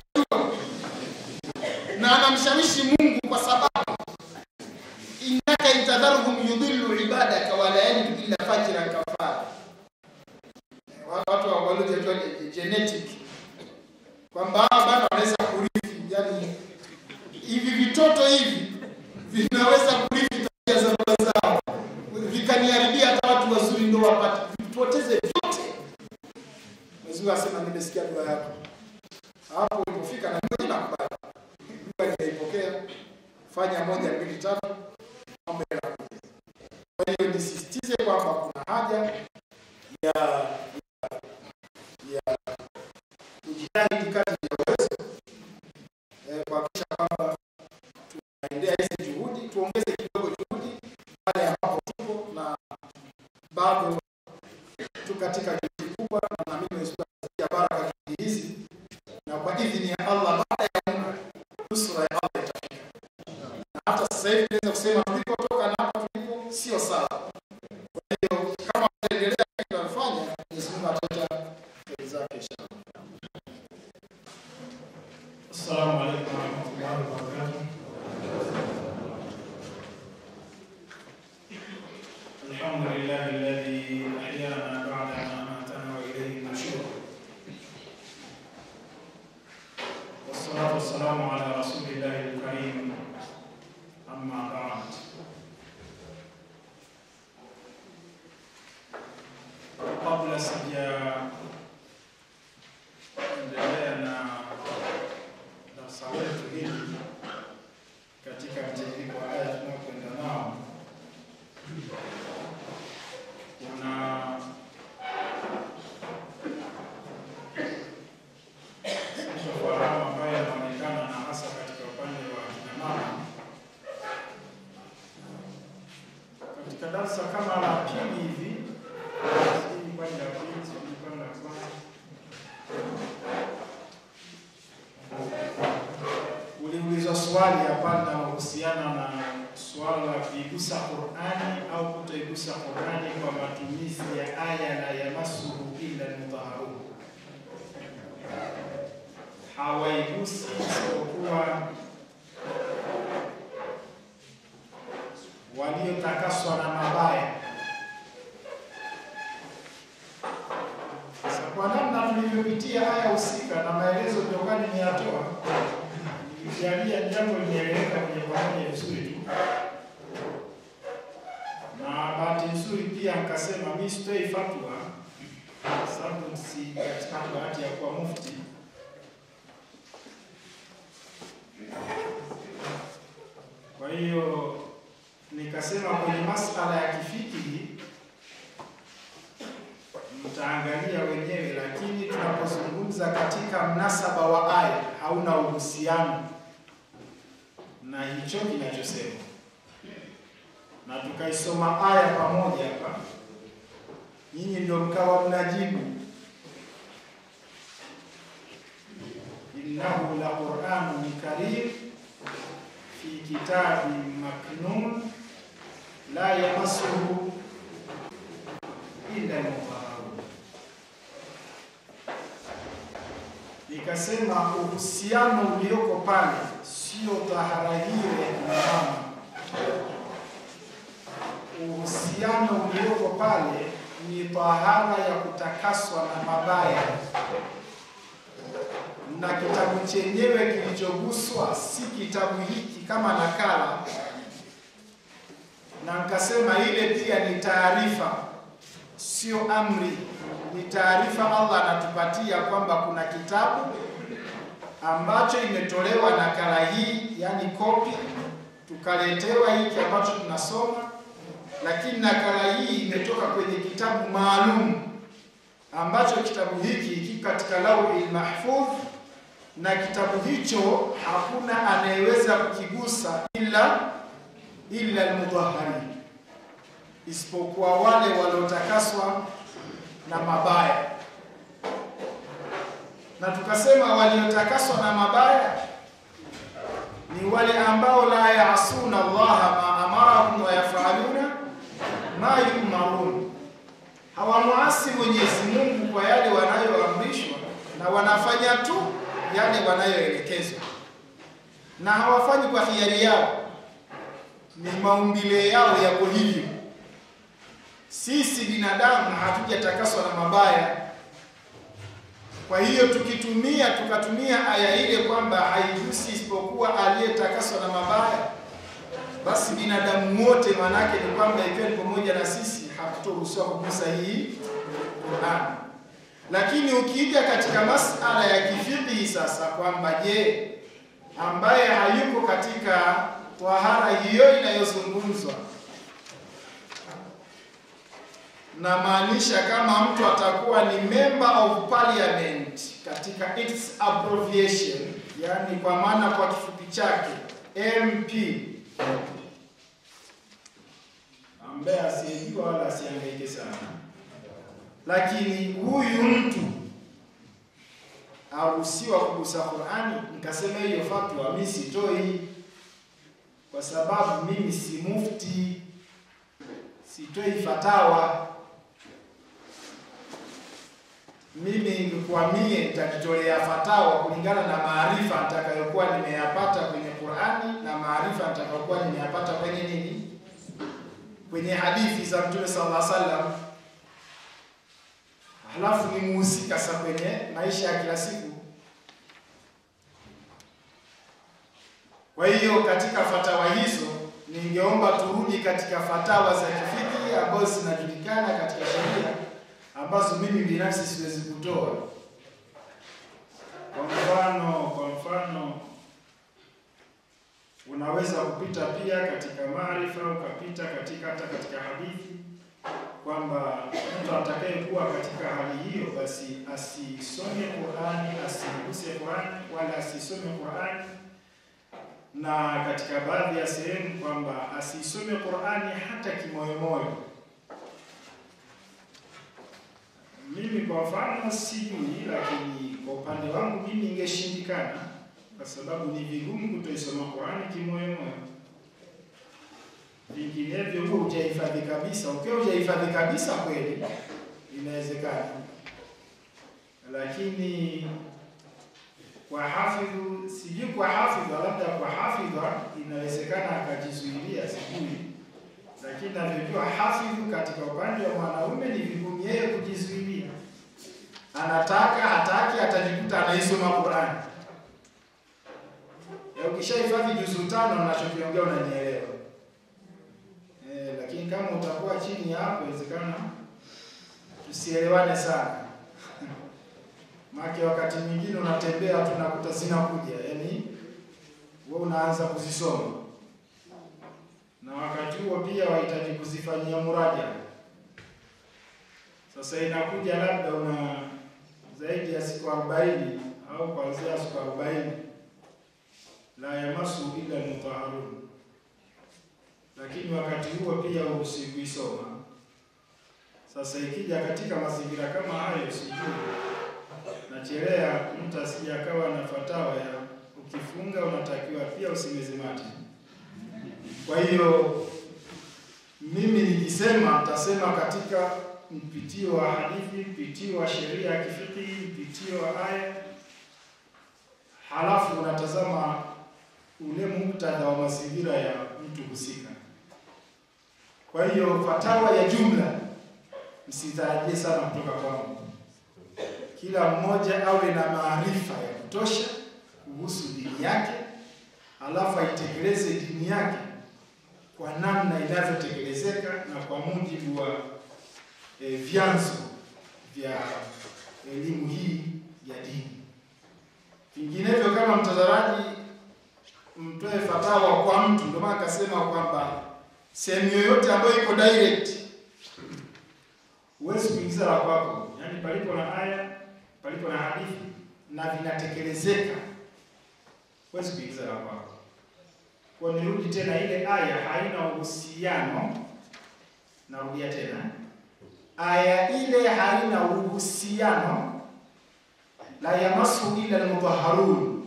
Nikasema uhusiano ulioko pale sio tahara hiyo ya kimama. Uhusiano ulioko pale ni tahara ya kutakaswa na mabaya, na kitabu chenyewe kilichoguswa si kitabu hiki kama nakala, na nkasema ile pia ni taarifa sio amri, ni taarifa Allah anatupatia kwamba kuna kitabu ambacho imetolewa nakala hii, yani kopi, tukaletewa hiki ambacho tunasoma, lakini nakala hii imetoka kwenye kitabu maalum ambacho kitabu hiki kiko katika lauhi mahfudh, na kitabu hicho hakuna anayeweza kukigusa ila illa almutahharin isipokuwa wale waliotakaswa na mabaya. Na tukasema waliotakaswa na mabaya ni wale ambao la yaasuna Allaha ma amarahum wa yafaluna ma yumarun, hawamwasi Mwenyezi Mungu kwa yale wanayoamrishwa na wanafanya tu yale wanayoelekezwa, na hawafanyi kwa hiari yao, ni maumbile yao yako hivyo. Sisi binadamu hatujatakaswa na mabaya. Kwa hiyo tukitumia tukatumia aya ile kwamba haijusi isipokuwa aliyetakaswa na mabaya, basi binadamu wote, maanake ni kwamba ikiwa ni pamoja na sisi, hatutoruhusiwa kugusa hii Qur'an. Lakini ukija katika masala ya kifiqhi sasa, kwamba je, ambaye hayuko katika tahara hiyo inayozungumzwa na maanisha kama mtu atakuwa ni member of parliament katika its abbreviation, yani kwa maana kwa kifupi chake MP, ambaye asiyejua wala asiangaike sana, lakini huyu mtu aruhusiwa kugusa Qur'ani. Nikasema hiyo fatwa mimi sitoi, kwa sababu mimi si mufti, sitoi fatawa mimi nikuamie nitajitolea fatawa kulingana na maarifa nitakayokuwa nimeyapata kwenye Qur'ani na maarifa nitakayokuwa nimeyapata kwenye nini, kwenye hadithi za Mtume sallallahu alaihi wasallam. Halafu ni muhusika sasa kwenye maisha ya kila siku. Kwa hiyo katika fatawa hizo ningeomba turudi katika fatawa za kifiki ambazo zinajulikana katika sheria ambazo mimi binafsi siwezi kutoa. Kwa mfano, kwa mfano unaweza kupita pia katika maarifa, ukapita katika hata katika hadithi kwamba mtu atakayekuwa katika hali hiyo basi asisome Qur'ani, asiguse Qur'ani wala asisome Qur'ani, na katika baadhi ya sehemu kwamba asisome Qur'ani hata kimoyomoyo. Mimi kwa mfano sijui, lakini kwa upande wangu mimi ingeshindikana, kwa sababu ni vigumu kutoisoma Qur'ani kimoyomoyo vinginevyo huo hujahifadhi kabisa. Ukiwa hujahifadhi kabisa, kweli inawezekana, lakini kwa hafidhu, sijui kwa hafidha, labda kwa hafidha inawezekana akajizuilia, sijui, lakini navyojua hafidhu katika upande wa mwanaume ni vigumu yeye kujizuilia. Anataka hataki, atajikuta anaisoma Qur'ani. Ukishahifadhi juzu tano, nachokiongea unanielewa. Eh, lakini kama utakuwa chini hapo inawezekana tusielewane sana. Maana wakati mwingine unatembea tunakuta zinakuja, yaani wewe unaanza kuzisoma na wakati huo pia wahitaji kuzifanyia muraja. Sasa inakuja labda una zaidi ya siku arobaini au kuanzia siku arobaini la yamasu illa mutaharun, lakini wakati huo pia usikuisoma. kuisoma. Sasa ikija katika mazingira kama hayo, sijui nachelea mtu asije akawa na fatawa ya ukifunga unatakiwa pia usimeze mate. Kwa hiyo mimi nikisema nitasema katika mpitio wa hadithi, mpitio wa sheria ya kifikihi, mpitio wa aya, halafu unatazama ule muktadha wa mazingira ya mtu husika. Kwa hiyo fatawa ya jumla msitarajie sana kutoka kwangu. Kila mmoja awe na maarifa ya kutosha kuhusu dini yake, alafu aitekeleze dini yake kwa namna inavyotekelezeka na kwa mujibu wa e, vyanzo vya elimu hii ya dini. Vinginevyo, kama mtazamaji mtoe fatawa kwa mtu, ndio maana akasema kwamba sehemu yoyote ambayo iko direct huwezi kuingiza la kwako, yaani palipo na aya, palipo na hadithi na vinatekelezeka, huwezi kuingiza la kwako. Kwa nirudi tena, ile aya haina uhusiano. Narudia tena, aya ile haina uhusiano, la yamasu ila almutahharun,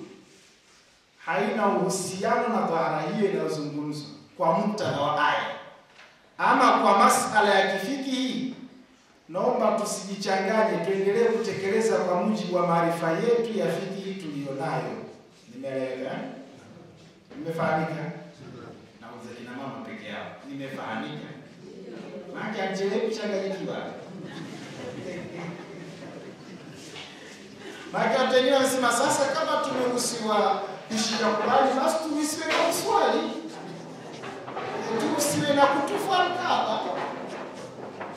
haina uhusiano na tahara hiyo inayozungumzwa kwa muktadha wa aya. Ama kwa masala ya kifiki hii, naomba tusijichanganye, tuendelee kutekeleza kwa mujibu wa maarifa yetu ya fikihi tuliyonayo. Nimeeleweka? Nimefahamika? Nauza kina mama peke yao, nimefahamika? Maana amchelewi kuchanganyikiwa. Maana watu wengine wanasema sasa, kama tumeruhusiwa kushika Qur'ani, basi turuhusiwe na uswali, tusiwe na kutufa Alkaaba,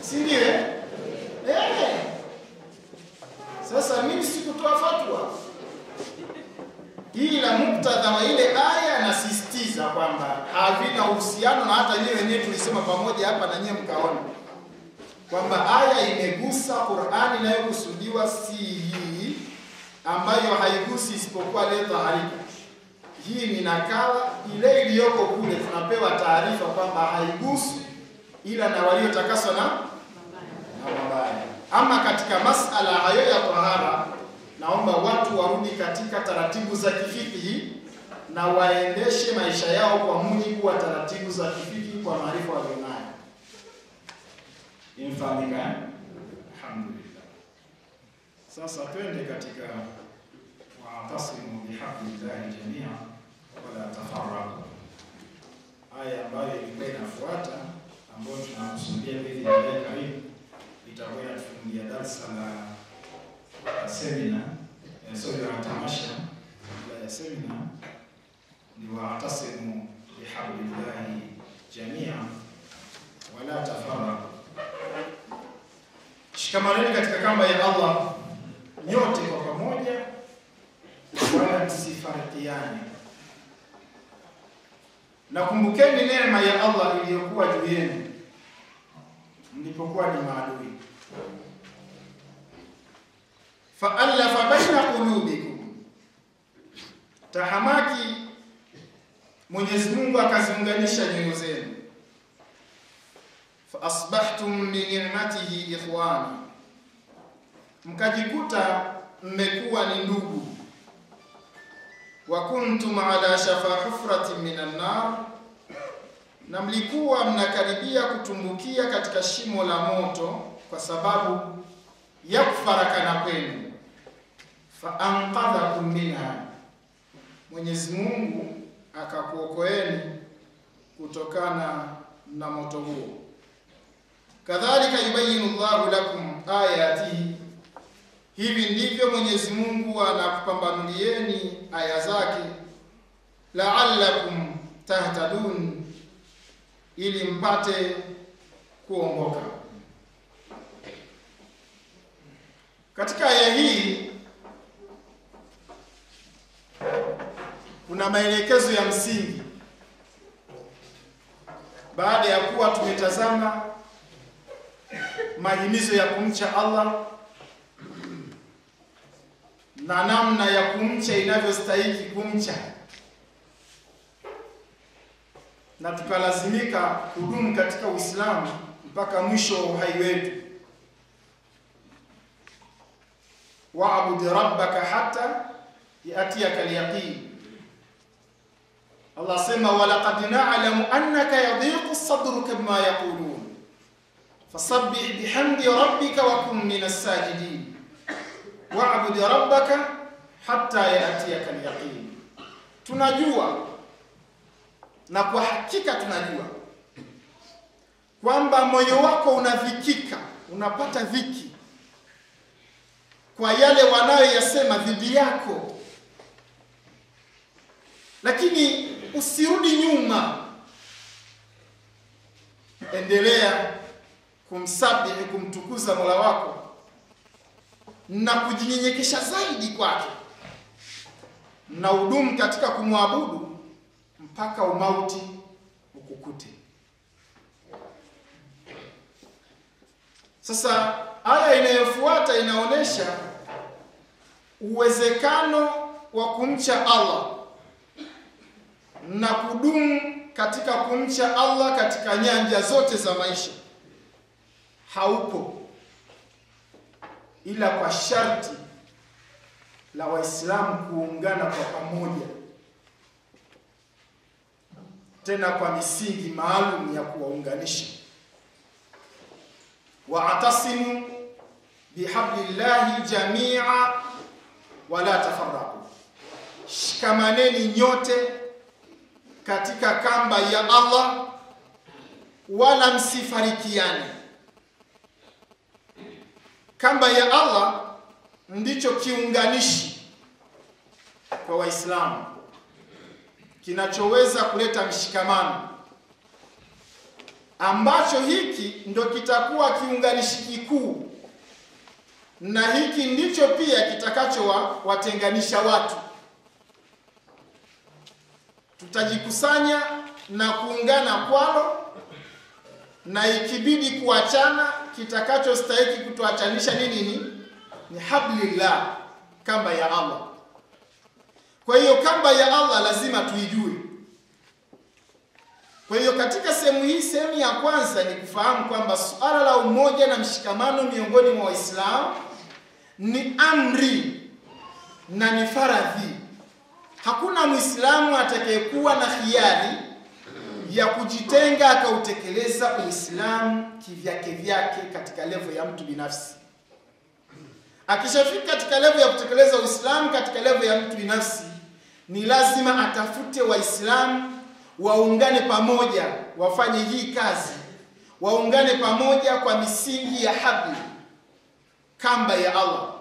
si ndio? Eh, sasa mimi sikutoa fatwa, ila muktadha wa ile aya nasisitiza kwamba havina uhusiano, na hata nyie wenyewe tulisema pamoja hapa na nyie mkaona kwamba aya imegusa Qur'ani inayokusudiwa si hii ambayo haigusi isipokuwa leo taharika hii ni nakala ile iliyoko kule, tunapewa taarifa kwamba haigusi ila na waliotakaswa na na mabaya. Ama katika masala hayo ya tahara, naomba watu warudi katika taratibu za kifikihi na waendeshe maisha yao kwa mujibu wa taratibu za kifiki kwa maarifa walionayo. Imefahamika? Alhamdulillah. Sasa twende katika wa'tasimu bihablillahi jamia wala tafarraqu, aya ambayo ilikuwa inafuata, ambayo tunakusudia biidhnillahi karibu itakuwa inatufungia darsa la semina sorry, la tamasha la semina ni waatasimu bihablillahi jamia. Wala tafaraku. Shikamaneni katika kamba ya Allah nyote kwa pamoja, wala msifarikiane, nakumbukeni neema ya Allah iliyokuwa juu yenu mlipokuwa ni maadui. Faallafa baina qulubikum, tahamaki Mwenyezi Mungu akaziunganisha nyoyo zenu, fa asbahtum bi ni'matihi ikhwana, mkajikuta mmekuwa ni ndugu. Wa kuntum ala shafa hufratin minan nar, na mlikuwa mnakaribia kutumbukia katika shimo la moto kwa sababu ya kufarakana kwenu. Fa anqadhakum minha, Mwenyezi Mungu akakuokoeni kutokana na moto huo. Kadhalika yubayinu llahu lakum ayatihi, hivi ndivyo Mwenyezi Mungu anakupambanulieni aya zake, la'allakum tahtadun, ili mpate kuongoka. Katika aya hii kuna maelekezo ya msingi baada ya kuwa tumetazama mahimizo ya kumcha Allah na namna ya kumcha inavyostahili kumcha, na tukalazimika kudumu katika Uislamu mpaka mwisho wa uhai wetu. Wa'bud rabbaka hata yatiyaka al-yaqin Allah sema walaqad na'lamu annaka yadhiqu sadruka bima yaqulun. Fasabbih bihamdi rabbika wa kun minas sajidin. Wa'bud rabbaka hatta ya'tiyaka al-yaqin. Tunajua na kwa hakika tunajua kwamba moyo wako unadhikika, unapata dhiki kwa yale wanayoyasema dhidi yako, lakini usirudi nyuma, endelea kumsabihi, kumtukuza Mola wako na kujinyenyekesha zaidi kwake, na udumu katika kumwabudu mpaka umauti ukukute. Sasa aya inayofuata inaonyesha uwezekano wa kumcha Allah na kudumu katika kumcha Allah katika nyanja zote za maisha haupo, ila kwa sharti la Waislamu kuungana kwa pamoja, tena kwa misingi maalum ya kuwaunganisha. Waatasimu bihablillahi jamia wala tafarraqu, shikamaneni nyote katika kamba ya Allah wala msifarikiane. Kamba ya Allah ndicho kiunganishi kwa Waislamu kinachoweza kuleta mshikamano, ambacho hiki ndo kitakuwa kiunganishi kikuu, na hiki ndicho pia kitakachowatenganisha watu tutajikusanya na kuungana kwalo, na ikibidi kuachana, kitakachostahiki kutuachanisha nini? Ni ni hablillah, kamba ya Allah. Kwa hiyo kamba ya Allah lazima tuijue. Kwa hiyo katika sehemu hii, sehemu ya kwanza ni kufahamu kwamba suala la umoja na mshikamano miongoni mwa Waislamu ni amri na ni faradhi. Hakuna Mwislamu atakayekuwa na hiari ya kujitenga akautekeleza Uislamu kivyake vyake katika levo ya mtu binafsi. Akishafika katika levo ya kutekeleza Uislamu katika levo ya mtu binafsi, ni lazima atafute Waislamu waungane pamoja, wafanye hii kazi, waungane pamoja kwa misingi ya habli, kamba ya Allah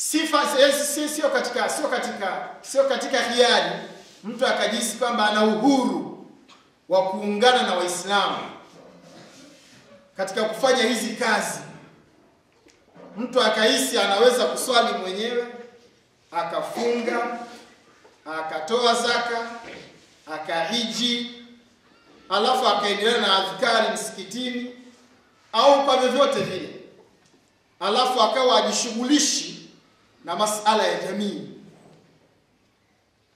sifa si, sio katika sio katika sio katika hiari mtu akajisi kwamba ana uhuru wa kuungana na Waislamu katika kufanya hizi kazi. Mtu akahisi anaweza kuswali mwenyewe, akafunga, akatoa zaka, akahiji, alafu akaendelea na adhkari msikitini au kwa vyovyote vile, alafu akawa ajishughulishi na masala ya jamii,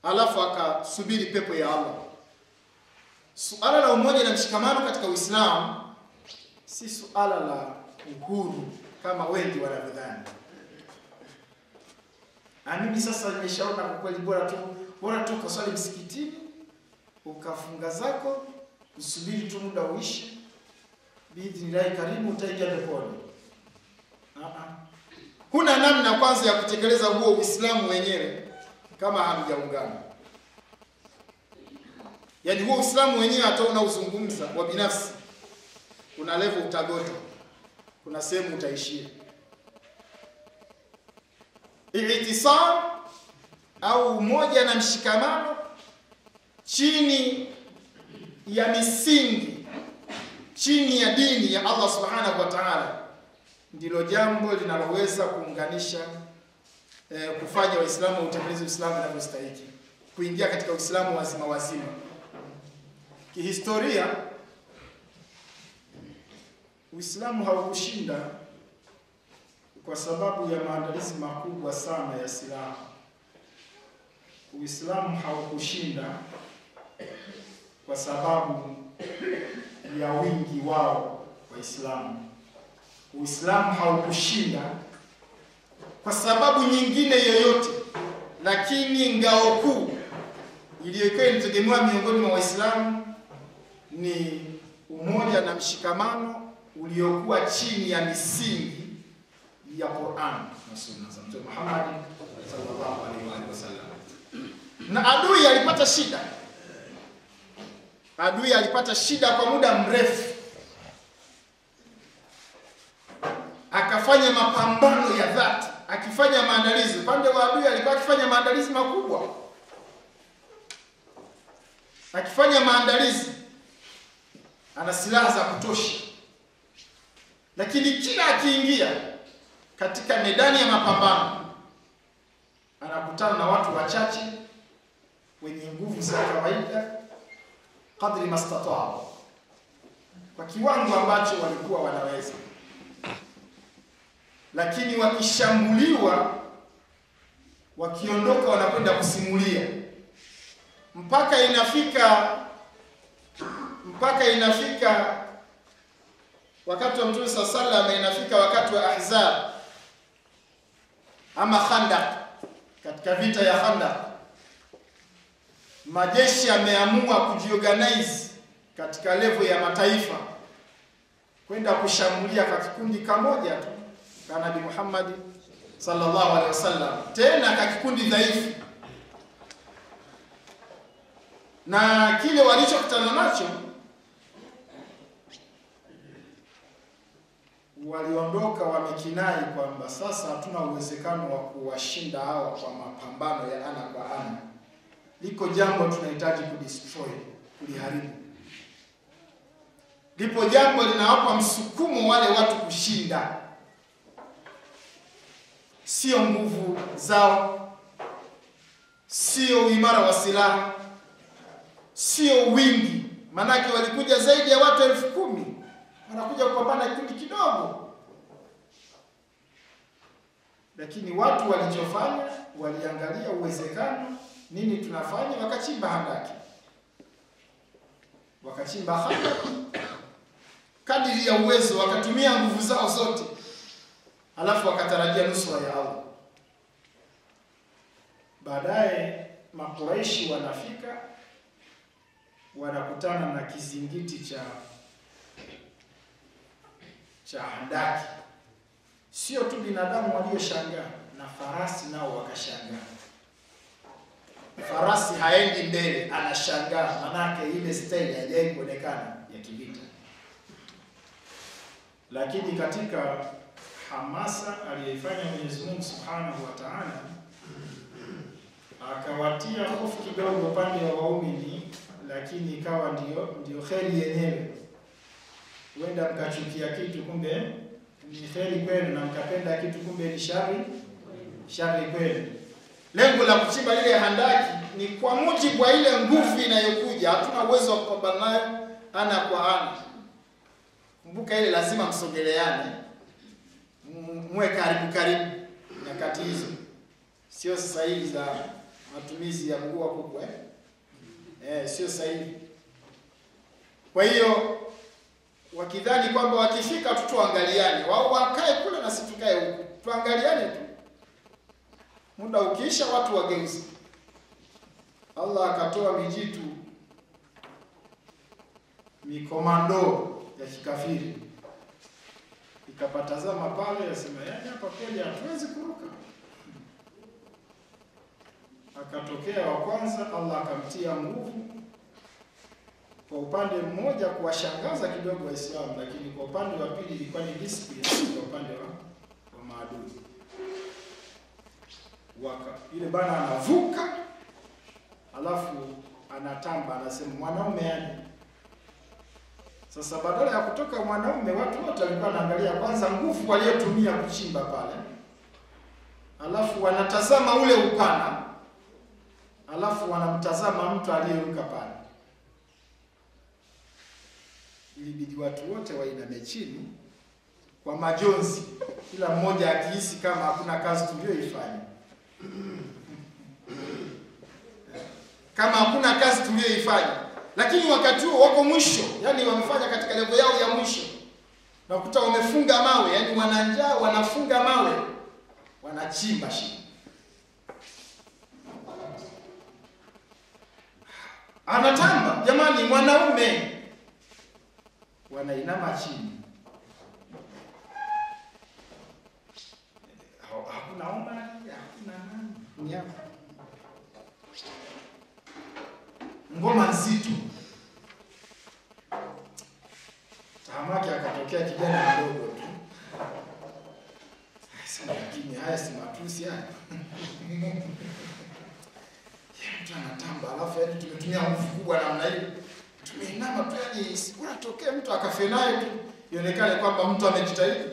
alafu akasubiri pepo ya Allah. Suala la umoja na mshikamano katika Uislamu si suala la uhuru kama wengi wanavyodhani. Na mimi sasa nimeshaona kwa kweli, bora tu bora tu ukaswali msikitini ukafunga zako, usubiri tu muda uishe, biidhnillahi karimu utaingia peponi. Huna namna kwanza ya kutekeleza huo Uislamu wenyewe kama hamjaungana. Yaani huo Uislamu wenyewe hata unauzungumza wa binafsi, kuna level utagota, kuna sehemu utaishia. Itisam au umoja na mshikamano chini ya misingi, chini ya dini ya Allah subhanahu wa ta'ala, ndilo jambo linaloweza kuunganisha eh, kufanya Waislamu utambulizi Uislamu inavyostahiki, kuingia katika Uislamu wazima wazima. Kihistoria Uislamu haukushinda kwa sababu ya maandalizi makubwa sana ya silaha. Uislamu haukushinda kwa sababu ya wingi wao Waislamu. Uislamu haukushinda kwa sababu nyingine yoyote, lakini ngao kuu iliyokuwa inategemewa miongoni mwa Waislamu ni umoja na mshikamano uliokuwa chini ya misingi ya Qur'an na Sunna za Mtume Muhammad sallallahu alaihi wasallam. Na adui alipata shida, adui alipata shida kwa muda mrefu, akafanya mapambano ya dhati, akifanya maandalizi. Upande wa adui alikuwa akifanya maandalizi makubwa, akifanya maandalizi, ana silaha za kutosha lakini kila akiingia katika medani ya mapambano anakutana na watu wachache wenye nguvu za kawaida, kadri mastataa, kwa kiwango ambacho walikuwa wanaweza. Lakini wakishambuliwa, wakiondoka, wanakwenda kusimulia. Mpaka inafika mpaka inafika wakati wa Mtume saa salama, inafika wakati wa Ahzab ama Khandaq, katika vita ya Khandaq, majeshi yameamua kujiorganize katika levo ya mataifa kwenda kushambulia kwa kikundi kamoja tu ka Nabii Muhammad sallallahu alaihi wasallam, tena ka kikundi dhaifu, na kile walichokutana nacho waliondoka wamekinai kwamba sasa hatuna uwezekano wa kuwashinda hawa kwa mapambano ya ana kwa ana. Liko jambo tunahitaji kudestroy, kuliharibu. Lipo jambo linawapa msukumo wale watu kushinda, sio nguvu zao, sio uimara wa silaha, sio wingi. Maanake walikuja zaidi ya watu elfu kumi. Wanakuja kupambana kikundi kidogo, lakini watu walichofanya, waliangalia uwezekano, nini tunafanya, wakachimba handaki, wakachimba handaki. Kadiri ya uwezo, wakatumia nguvu zao zote, alafu akatarajia nusura ya Allah. Baadaye Makuraishi wanafika, wanakutana na kizingiti cha cha handaki. Sio tu binadamu walioshangaa, na farasi nao wakashangaa. Farasi haendi mbele, anashangaa, manake ile staili haijawahi kuonekana ya kivita. Lakini katika hamasa aliyoifanya Mwenyezi Mungu Subhanahu wa Ta'ala, akawatia hofu kidogo upande wa waumini, lakini ikawa ndio ndio kheri yenyewe huenda mkachukia kitu kumbe ni heri kwenu, na mkapenda kitu kumbe ni shari shari kwenu. Lengo la kuchimba ile handaki ni kwa mujibu wa ile nguvu inayokuja. Hatuna uwezo wa kupambana nayo ana kwa ana. Kumbuka ile lazima msogeleane, muwe karibu karibu nyakati hizo, sio sasa hivi za matumizi ya nguo kubwa eh? Eh, sio sasa hivi. Kwa hiyo wakidhani kwamba wakifika tu tuangaliane, wao wakae kule na sisi tukae huku, tuangaliane tu muda ukiisha watu wageuze. Allah akatoa mijitu mikomando ya kikafiri ikapatazama pale, yasema yaani hapa kweli hatuwezi kuruka. Akatokea wa kwanza, Allah akamtia nguvu kwa upande mmoja kuwashangaza kidogo Waislamu, lakini kwa upande wa pili ilikuwa ni discipline kwa upande wa, wa maadui waka ile bana anavuka, alafu anatamba, anasema mwanaume yani. Sasa badala ya kutoka mwanaume, watu wote walikuwa wanaangalia kwanza nguvu waliotumia kuchimba pale, alafu wanatazama ule upana, alafu wanamtazama mtu aliyeruka pale. Ilibidi watu wote wainame chini kwa majonzi, kila mmoja akihisi kama hakuna kazi tuliyoifanya. Kama hakuna kazi tuliyoifanya, lakini wakati huo wako mwisho, yani wamefanya katika level yao ya mwisho, nakuta wamefunga mawe, yani wananjaa, wanafunga mawe, wanachimba shimo. Anatamba, jamani, mwanaume, wanainama chini hakuna Omar, hakuna nani. Ngoma nzito. Tahamaki akatokea kijana mdogo tu, lakini haya si matusi haya. Ya, mtu anatamba, alafu yani tumetumia nguvu kubwa namna hiyo, tumeinama tu, yani unatokea mtu akafe naye tu, ionekane kwamba mtu amejitahidi.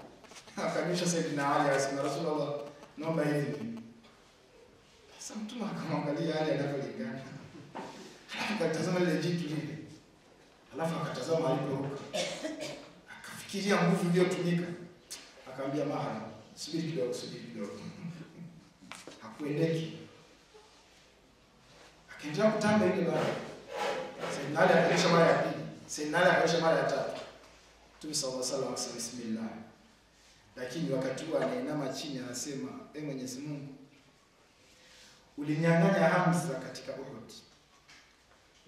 Akamisha Saidina Ali akasema, Rasulullah, naomba hivi. Sasa mtume akamwangalia Ali anavyolingana akatazama ile jitu lile, alafu akatazama aliporuka, akafikiria nguvu iliyotumika, akamwambia Mara, subiri kidogo, subiri kidogo, hakuendeki. Akaendelea kutamba ile bara. Sayyidina Ali akaisha mara ya pili, Sayyidina Ali akaisha mara ya tatu. Mtume sallallahu alaihi wasallam bismillah, lakini wakati huo anainama chini, anasema e Mwenyezi Mungu, ulinyang'anya Hamza katika Uhud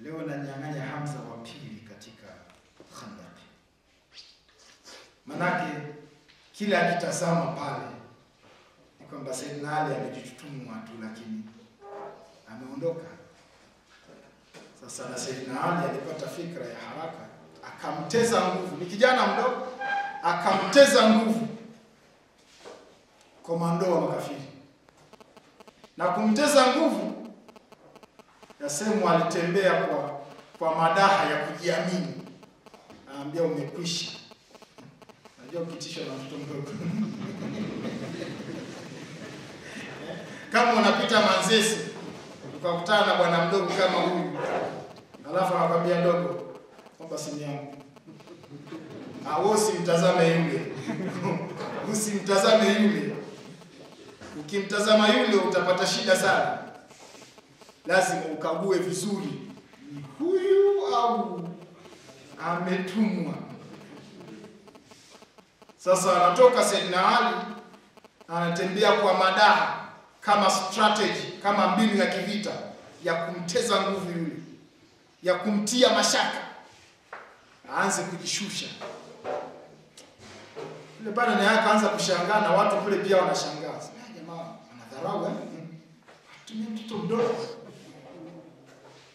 leo nanyang'anya Hamza wa pili katika Khandaq. Manake kila akitazama pale ni kwamba Sayyidina Ali amejitutumwa tu, lakini ameondoka. Sasa na Sayyidina Ali alipata fikra ya haraka, akamteza nguvu. Ni kijana mdogo, akamteza nguvu komando wa makafiri, na kumteza nguvu Yasemu alitembea kwa kwa madaha ya kujiamini, anaambia umekwisha. Najua ukitishwa na mtoto mdogo. Kama unapita Manzese ukakutana na bwana mdogo kama huyu, alafu anakwambia dogo, kwamba simu yangu. Awe usimtazame yule. Usimtazame yule. Ukimtazama yule utapata shida sana lazima ukague vizuri, ni huyu au ametumwa. Sasa anatoka Saidina Ali anatembea kwa madaha kama strategy, kama mbinu ya kivita ya kumteza nguvu yule, ya kumtia mashaka, aanze kujishusha. Yule pale, naye akaanza kushangaa na watu kule pia wanashangaa, jamaa anadharau eh, tumia mtoto mdogo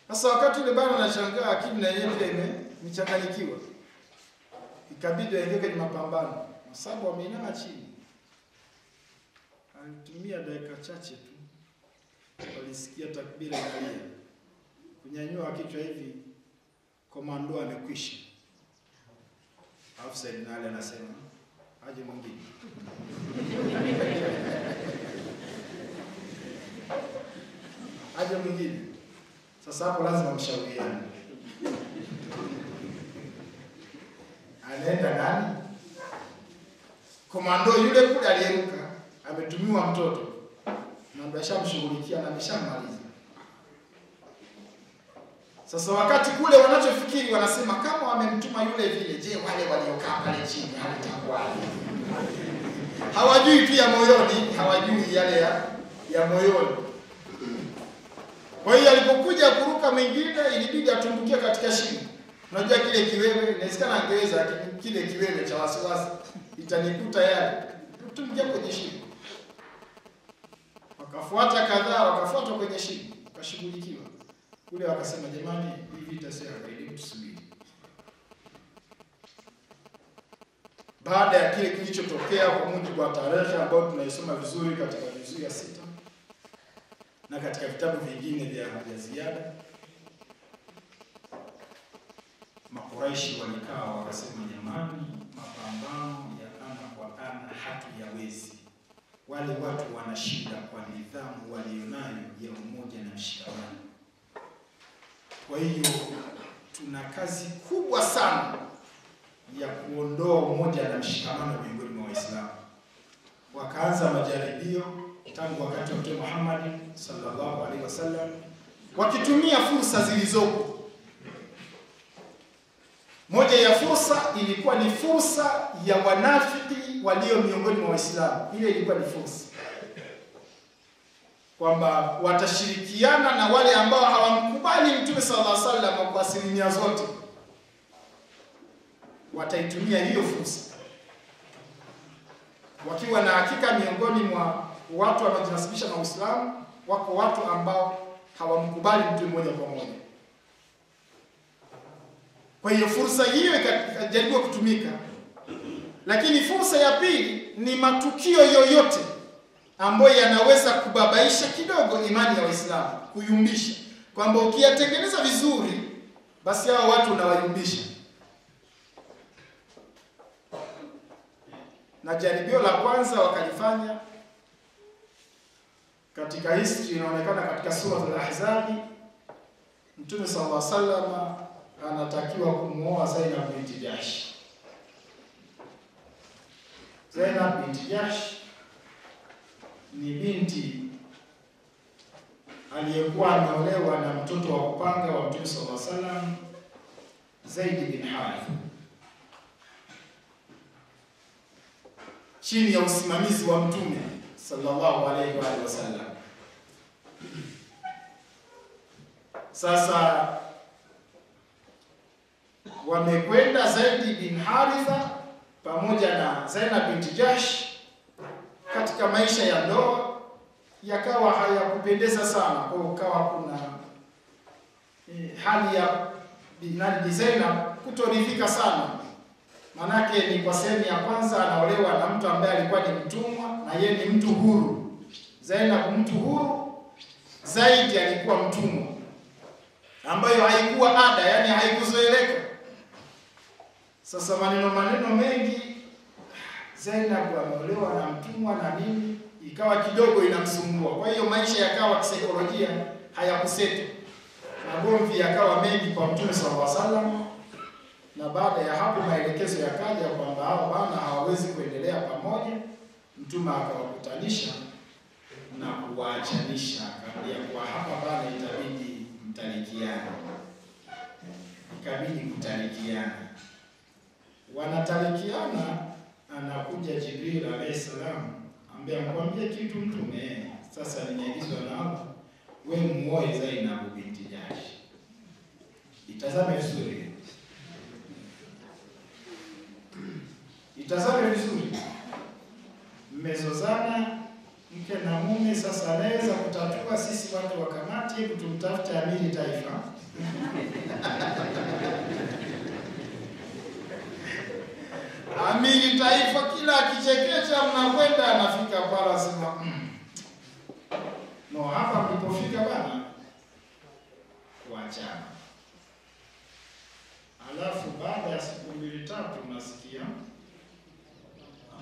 sasa wakati ule bana anashangaa, akili na yeye pia imechanganyikiwa, ikabidi aingie kwenye mapambano, Masabu ameinama chini. Alitumia dakika chache tu, walisikia takbira inalia, kunyanyua kichwa hivi, komando amekwisha. Alafu Saidina Ali anasema aje mwingine. aje mwingine. Sasa hapo lazima mshauriane. Anaenda nani? Komando yule kule aliyeruka ametumiwa mtoto na ndo ashamshughulikia na ameshamaliza. Sasa wakati kule wanachofikiri wanasema kama wamemtuma yule vile, je, wale waliokaa pale chini hawatakuwa Hawajui pia moyoni, hawajui yale ya, ya moyoni. Kwa hiyo alipokuja kuruka mwingine, ilibidi atumbukie katika shimo. Unajua kile kiwewe, inawezekana angeweza, kile kiwewe cha wasiwasi itanikuta yale, tumbukia kwenye shimo. Wakafuata kadhaa, wakafuatwa kwenye shimo, wakashughulikiwa kule wakasema jamani, hii vita sio ya tusubiri. Baada ya kile kilichotokea, kwa mujibu wa tarehe ambayo tunaisoma vizuri katika juzuu ya sita na katika vitabu vingine vya ziada, Makuraishi walikaa wakasema, jamani, mapambano ya ana kwa ana hatuyawezi. Wale watu wanashinda kwa nidhamu walionayo ya umoja na mshikamano. Kwa hiyo tuna kazi kubwa sana ya kuondoa umoja na mshikamano miongoni mwa Waislamu. Wakaanza majaribio tangu wakati wa Mtume Muhammad sallallahu alaihi wasallam, wakitumia fursa zilizopo. Moja ya fursa ilikuwa ni fursa ya wanafiki walio miongoni mwa Waislamu. Ile ilikuwa ni fursa kwamba watashirikiana na wale ambao hawamkubali Mtume sallallahu alaihi wasallam kwa asilimia zote, wataitumia hiyo fursa wakiwa na hakika miongoni mwa watu wanajinasibisha na Uislamu wako watu ambao hawamkubali mtu mmoja kwa moja. Kwa hiyo fursa hiyo ikajaribiwa kutumika, lakini fursa ya pili ni matukio yoyote ambayo yanaweza kubabaisha kidogo imani ya Waislamu, kuyumbisha, kwamba ukiyatengeneza vizuri, basi hao watu unawayumbisha. Na jaribio la kwanza wakalifanya katika history, inaonekana katika sura al-Ahzab, Mtume sallallahu alaihi wasallam anatakiwa kumwoa Zainab binti Jahsh. Zainab binti Jahsh ni binti aliyekuwa ameolewa na mtoto wa kupanga wa Mtume sallallahu alaihi wasallam Zaid bin Harith, chini ya usimamizi wa Mtume sallallahu alaihi wa sallam. Sasa wamekwenda Zaidi bin Haritha pamoja na Zainab binti Jahsh katika maisha ya ndoa yakawa hayakupendeza sana, kwa ukawa kuna eh, hali ya binadi Zainab kutoridhika sana. Manake ni kwa sehemu ya kwanza anaolewa na mtu ambaye alikuwa ni mtumwa na yeye ni mtu huru. Zainab mtu huru, Zaidi alikuwa mtumwa, ambayo haikuwa ada, yani haikuzoeleka. Sasa maneno maneno mengi Zainab ameolewa na mtumwa na nini, ikawa kidogo inamsumbua. Kwa hiyo maisha yakawa kisaikolojia hayakuseti, magomvi yakawa mengi kwa Mtume sallallahu alaihi wasallam, na baada ya hapo maelekezo yakaja kwamba hao bana hawawezi kuendelea pamoja. Mtume akawakutanisha na kuwaachanisha, akamwambia kwa hapa bana, itabidi mtalikiana, ikabidi kutalikiana. Wanatalikiana anakuja Jibril alayhi salam ambaye amkwambia kitu mtume, sasa nimeagizwa na Allah, we muoe Zainabu binti Jahsh. Itazame vizuri, itazame vizuri, mmezozana mke na mume. Sasa anaweza kutatua, sisi watu wa kamati, tumtafute amiri taifa amiri taifa kila akichekecha, mnakwenda anafika pala sema mm. No, hapa mlipofika bana, kuachana. Alafu baada ya siku mbili tatu, nasikia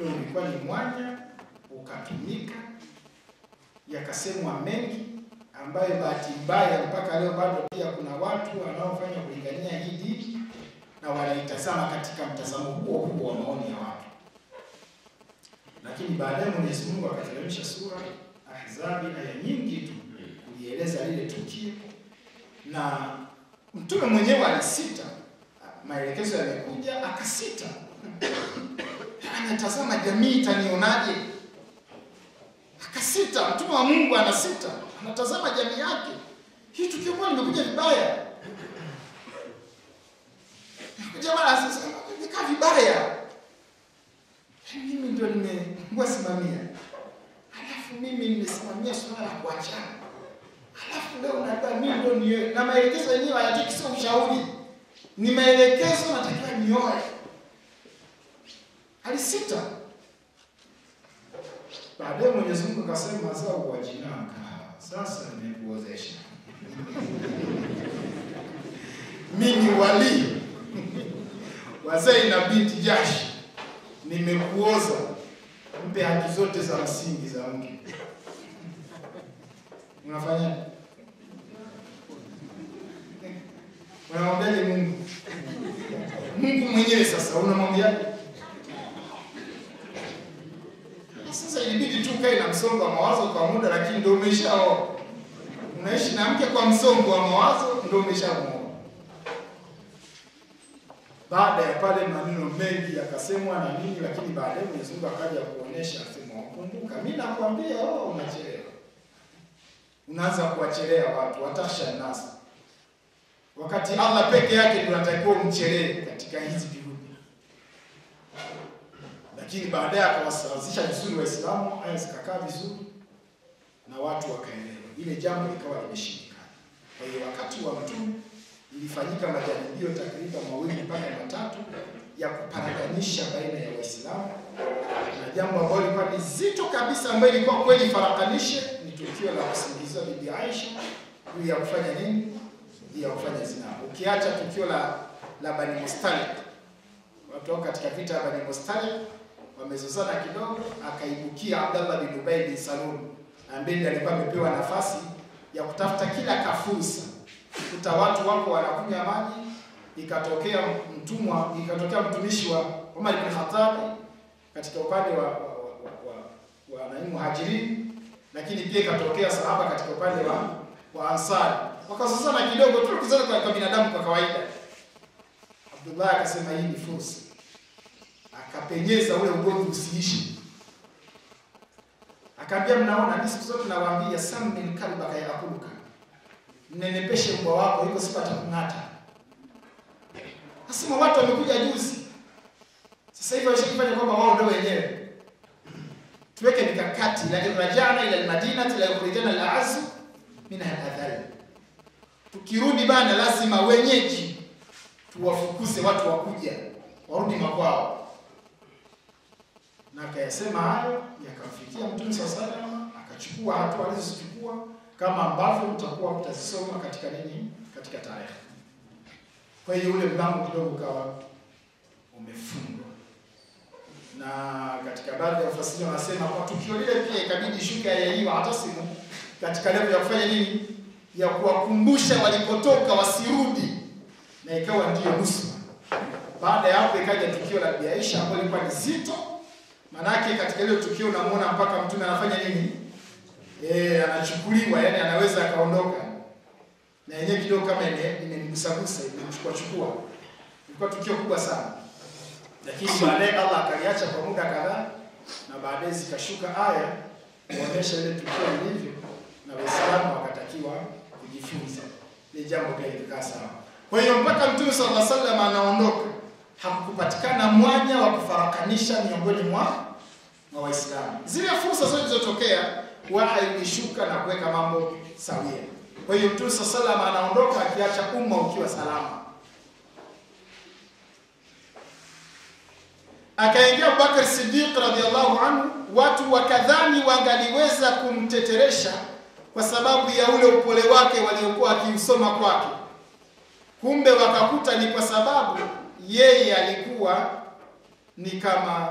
Ule ulikuwa ni mwanya ukatumika, yakasemwa mengi ambayo bahati mbaya mpaka leo bado pia kuna watu wanaofanya kulingania hii dini na wanaitazama katika mtazamo huo huo wa maoni ya watu, lakini baadaye Mwenyezi Mungu akateremsha sura Ahzabi, aya nyingi tu kulieleza lile tukio, na mtume mwenyewe alisita, maelekezo yamekuja akasita anatazama jamii itanionaje? Akasita, mtume wa Mungu anasita, anatazama jamii yake. Hii tukio kwa limekuja vibaya, jamaa nikaa vibaya, mimi ndio nimewasimamia, alafu mimi nimesimamia swala la kuachana, alafu leo nataka mimi ndio niwe na maelekezo yenyewe hayatiki, sio ushauri, ni maelekezo, natakiwa nioe alisita. Baadaye Mwenyezi Mungu akasema kwa jina sasa nimekuozesha Mimi wali wazee na binti Jashi, nimekuoza, mpe haki zote za msingi za mke. Unafanya unamwambiaje Mungu? Mungu mwenyewe sasa unamwambiaje? Sasa ilibidi tu kae na msongo wa mawazo kwa muda, lakini ndio umeshaoa. Unaishi na mke kwa msongo wa mawazo, ndio umeshamuoa. Baada ya pale maneno mengi yakasemwa na nini, lakini baadaye Mwenyezi Mungu akaja kuonesha, asema kumbuka, mimi nakwambia, oh, unachelewa, unaanza kuwachelea watu, watasha nasi, wakati Allah peke yake ndio anatakiwa umchelee katika hizi juhudi lakini baadaye akawasawazisha vizuri Waislamu, aya zikakaa vizuri na watu wakaelewa, ile jambo likawa limeshindikana. Kwa hiyo wakati wa Mtume ilifanyika majaribio takriban mawili mpaka matatu ya kuparaganisha baina ya Waislamu, na jambo ambalo lilikuwa ni zito kabisa, ambayo ilikuwa kweli farakanishe, ni tukio la kusingiziwa Bibi Aisha juu ya kufanya nini? Juu ya kufanya zinaa, ukiacha tukio la la Bani Mustalik, watu katika vita ya Bani Mustalik wamezozana kidogo, akaibukia Abdallah bin Ubay bin Salul ambaye alikuwa amepewa nafasi ya kutafuta kila kafursa kuta watu wako wanakunywa maji, ikatokea mtumwa, ikatokea mtumishi wa Umar bin Khattab katika upande wa wa, wa, wa, wa, muhajirin, lakini pia ikatokea sahaba katika upande wa wa Ansari, wakazozana kidogo tu, kuzana kwa binadamu kwa kawaida. Abdullah akasema hii ni fursa akapenyeza ule ugomvi usiishi. Akaambia, mnaona mimi siku zote nawaambia, sammin kalba kayakuluka, mnenepeshe mbwa wako, hivyo sipata kung'ata. Nasema watu wamekuja juzi, sasa hivi washakifanya kwamba wao ndio wenyewe. Tuweke mikakati, la rajana ila almadinati la yukhrijana al-a'azzu min al-adhall. Tukirudi bana, lazima wenyeji tuwafukuze watu wakuja warudi makwao na akayasema hayo yakamfikia Mtume saa salama, akachukua hatua alizozichukua kama ambavyo mtakuwa mtazisoma katika nini, katika tarehe. Kwa hiyo ule mlango kidogo ukawa umefungwa, na katika baadhi ya wafasiri wanasema kwa tukio lile pia ikabidi shuka ya hiyo hata simu katika lengo ya kufanya nini, ya kuwakumbusha walipotoka wasirudi, na ikawa ndiyo nusura. Baada ya hapo ikaja tukio la Bi Aisha ambalo lilikuwa ni zito Manake katika hilo tukio unamuona mpaka mtume anafanya nini? Eh, anachukuliwa, yani anaweza akaondoka. Na yenyewe kidogo kama ile imemgusagusa, imemchukua chukua. Ilikuwa tukio kubwa sana. Lakini baadaye Allah akaliacha kwa muda kadhaa na baadaye zikashuka aya kuonyesha ile tukio lilivyo na Waislamu wakatakiwa kujifunza. Ni jambo gani kasa. sawa. Kwa hiyo mpaka Mtume sallallahu alaihi wasallam anaondoka, hakukupatikana mwanya wa kufarakanisha miongoni mwa mwa Waislamu. Zile fursa zote zilizotokea waha ilishuka na kuweka mambo sawia. Kwa hiyo Mtume swalla sallam anaondoka akiacha umma ukiwa salama. akaingia Abubakar Siddiq radhiallahu anhu, watu wakadhani wangaliweza kumteteresha kwa sababu ya ule upole wake waliokuwa akiusoma kwake. Kumbe wakakuta ni kwa sababu yeye alikuwa ni kama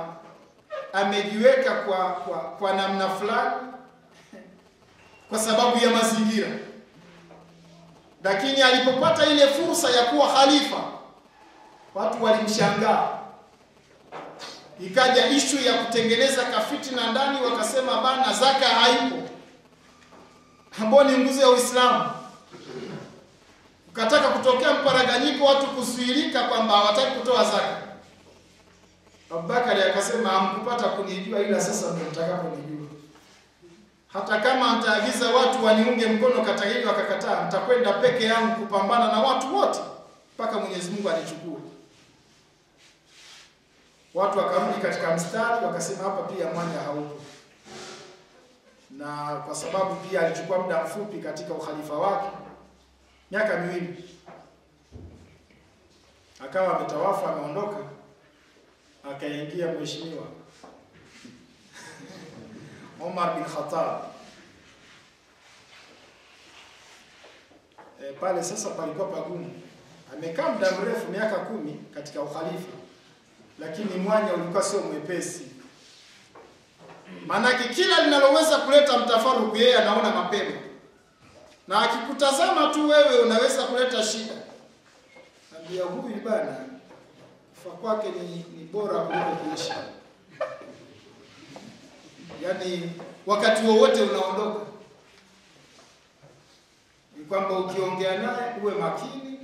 amejiweka kwa, kwa, kwa namna fulani kwa sababu ya mazingira, lakini alipopata ile fursa ya kuwa khalifa Watu walimshangaa. ikaja ishu ya kutengeneza kafiti na ndani, wakasema bana, zaka haipo, ambao ni nguzo ya Uislamu. Ukataka kutokea mparaganyiko, watu kuzuilika kwamba hawataki kutoa zaka. Abubakari akasema hamkupata kunijua, ila sasa ndio mtakaponijua. Hata kama nitaagiza watu waniunge mkono kata hili wakakataa, nitakwenda peke yangu kupambana na watu wote mpaka Mwenyezi Mungu anichukue. Watu wakarudi katika mstari, wakasema hapa pia mwanya haupo, na kwa sababu pia alichukua muda mfupi katika ukhalifa wake, miaka miwili, akawa ametawafu, ameondoka, akaingia mheshimiwa Omar bin Khattab. E, pale sasa palikuwa pagumu. Amekaa muda mrefu, miaka kumi katika ukhalifa, lakini mwanya ulikuwa sio mwepesi. Maanake kila linaloweza kuleta mtafaruku yeye anaona mapema, na akikutazama tu wewe unaweza kuleta shida. Ambia huyu bana, kufa kwake ni, ni bora kuliko kuishi. Yaani wakati wowote unaondoka. Ni kwamba ukiongea naye uwe makini,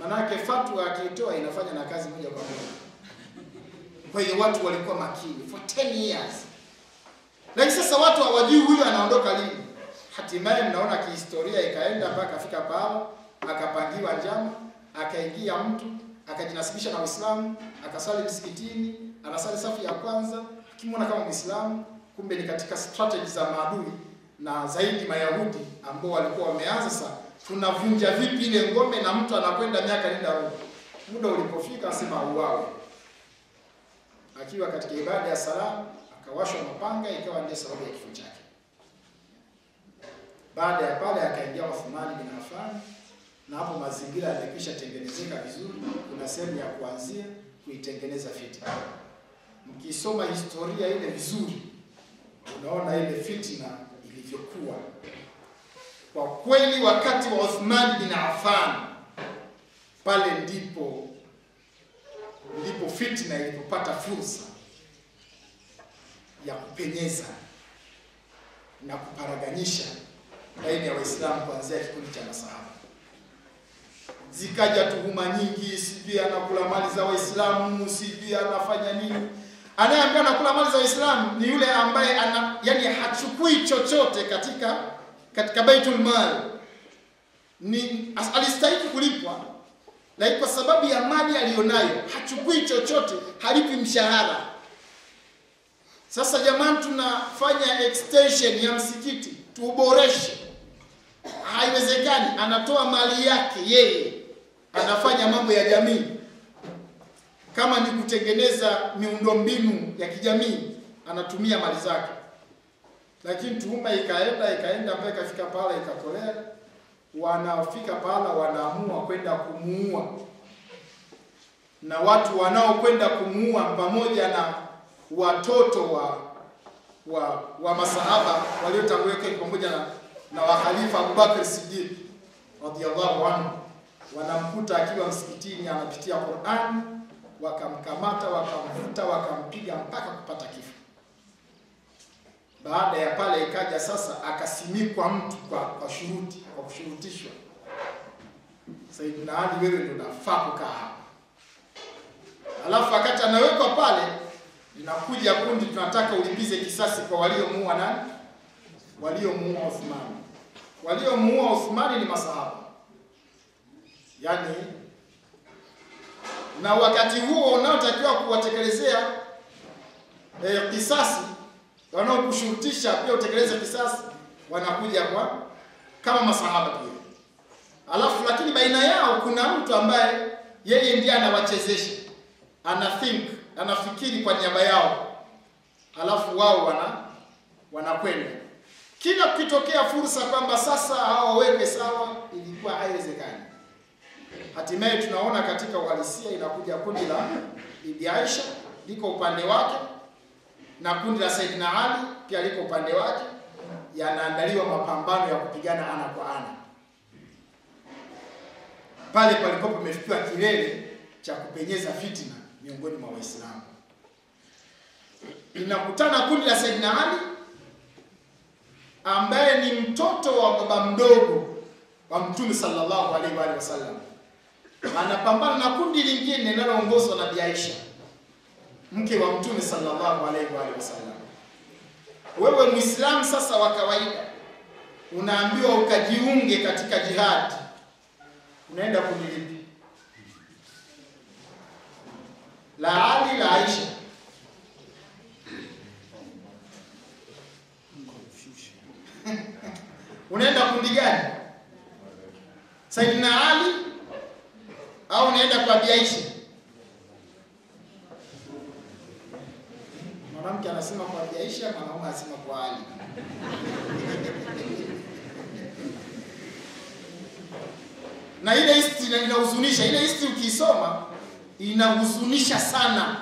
manake fatwa akiitoa inafanya na kazi moja kwa moja. Kwa hiyo watu walikuwa makini for 10 years, lakini sasa watu hawajui huyu anaondoka lini. Hatimaye mnaona kihistoria ikaenda mpaka akafika pao akapangiwa njama, akaingia mtu akajinasibisha na Uislamu, akasali msikitini, anasali safu ya kwanza, kimwona kama Muislamu, kumbe ni katika strategy za maadui na zaidi Mayahudi ambao walikuwa wameanza sasa, tunavunja vipi ile ngome, na mtu anakwenda miaka nenda rudi. Muda ulipofika asema uwawe. akiwa katika ibada ya sala akawashwa mapanga, ikawa ndio sababu ya kifo chake. Baada ya pale akaingia Uthmani bin Affan, na hapo mazingira yamekwisha tengenezeka vizuri. Kuna sehemu ya kuanzia kuitengeneza fitna. Mkisoma historia ile vizuri, Unaona ile fitna ilivyokuwa. kwa kweli wakati wa Uthman bin Affan pale ndipo ndipo fitna ilipopata fursa ya kupenyeza na kuparaganyisha baina ya Waislamu kuanzia kikundi cha masahaba. Zikaja tuhuma nyingi, sijui anakula mali za Waislamu, sijui anafanya nini. Anayeambiwa anakula mali za Waislamu ni yule ambaye ana, yani hachukui chochote katika katika Baitul Mal. Ni alistahili kulipwa, lakini kwa sababu ya mali aliyonayo hachukui chochote, halipi mshahara. Sasa jamani, tunafanya extension ya msikiti tuuboreshe. Haiwezekani, anatoa mali yake yeye, anafanya mambo ya jamii, kama ni kutengeneza miundombinu ya kijamii, anatumia mali zake. Lakini tuhuma ikaenda ikaenda mpaka ikafika pahala ikatolea, wanafika pahala wanaamua kwenda kumuua, na watu wanaokwenda kumuua pamoja na watoto wa wa, wa masahaba waliotangulia pamoja na, na wakhalifa Abubakar Siddiq radhiallahu anhu, wanamkuta akiwa msikitini anapitia Qur'an, wakamkamata wakamvuta wakampiga mpaka kupata kifo. Baada ya pale ikaja sasa akasimikwa mtu kwa, kwa shuruti kwa kushurutishwa, Saidina Ali, wewe ndio unafaa kukaa hapa. Alafu wakati anawekwa pale linakuja kundi tunataka ulipize kisasi kwa waliomuua nani? Waliomuua Uthmani. Waliomuua Uthmani ni masahaba, yani, na wakati huo unaotakiwa kuwatekelezea e, kisasi, wanaokushurutisha pia utekeleze kisasi, wanakuja kwa kama masahaba pia. Alafu lakini baina yao kuna mtu ambaye yeye ndiye anawachezesha, ana think, anafikiri kwa niaba yao, alafu wao wana wanakwenda kila kukitokea fursa kwamba sasa hao waweke sawa, ilikuwa haiwezekani. Hatimaye tunaona katika uhalisia inakuja kundi la Bibi Aisha liko upande wake na kundi la Saidina Ali pia liko upande wake, yanaandaliwa mapambano ya kupigana ana kwa ana. Pale palikuwa pamefikiwa kilele cha kupenyeza fitina miongoni mwa Waislamu. Inakutana kundi la Saidina Ali ambaye ni mtoto wa baba mdogo wa Mtume sallallahu alaihi wa wasallam, anapambana na kundi lingine linaloongozwa na Bi Aisha mke wa Mtume sallallahu alaihi wa wasallam. Wewe Muislamu sasa wa kawaida unaambiwa ukajiunge katika jihadi, unaenda kundi lipi? La Ali la Aisha? unaenda kundi gani? Saidina Ali au unaenda kwa Bi Aisha? Mwanamke anasema kwa Bi Aisha, mwanaume anasema kwa Ali. na ile history inahuzunisha. Ile history ukiisoma inahuzunisha sana,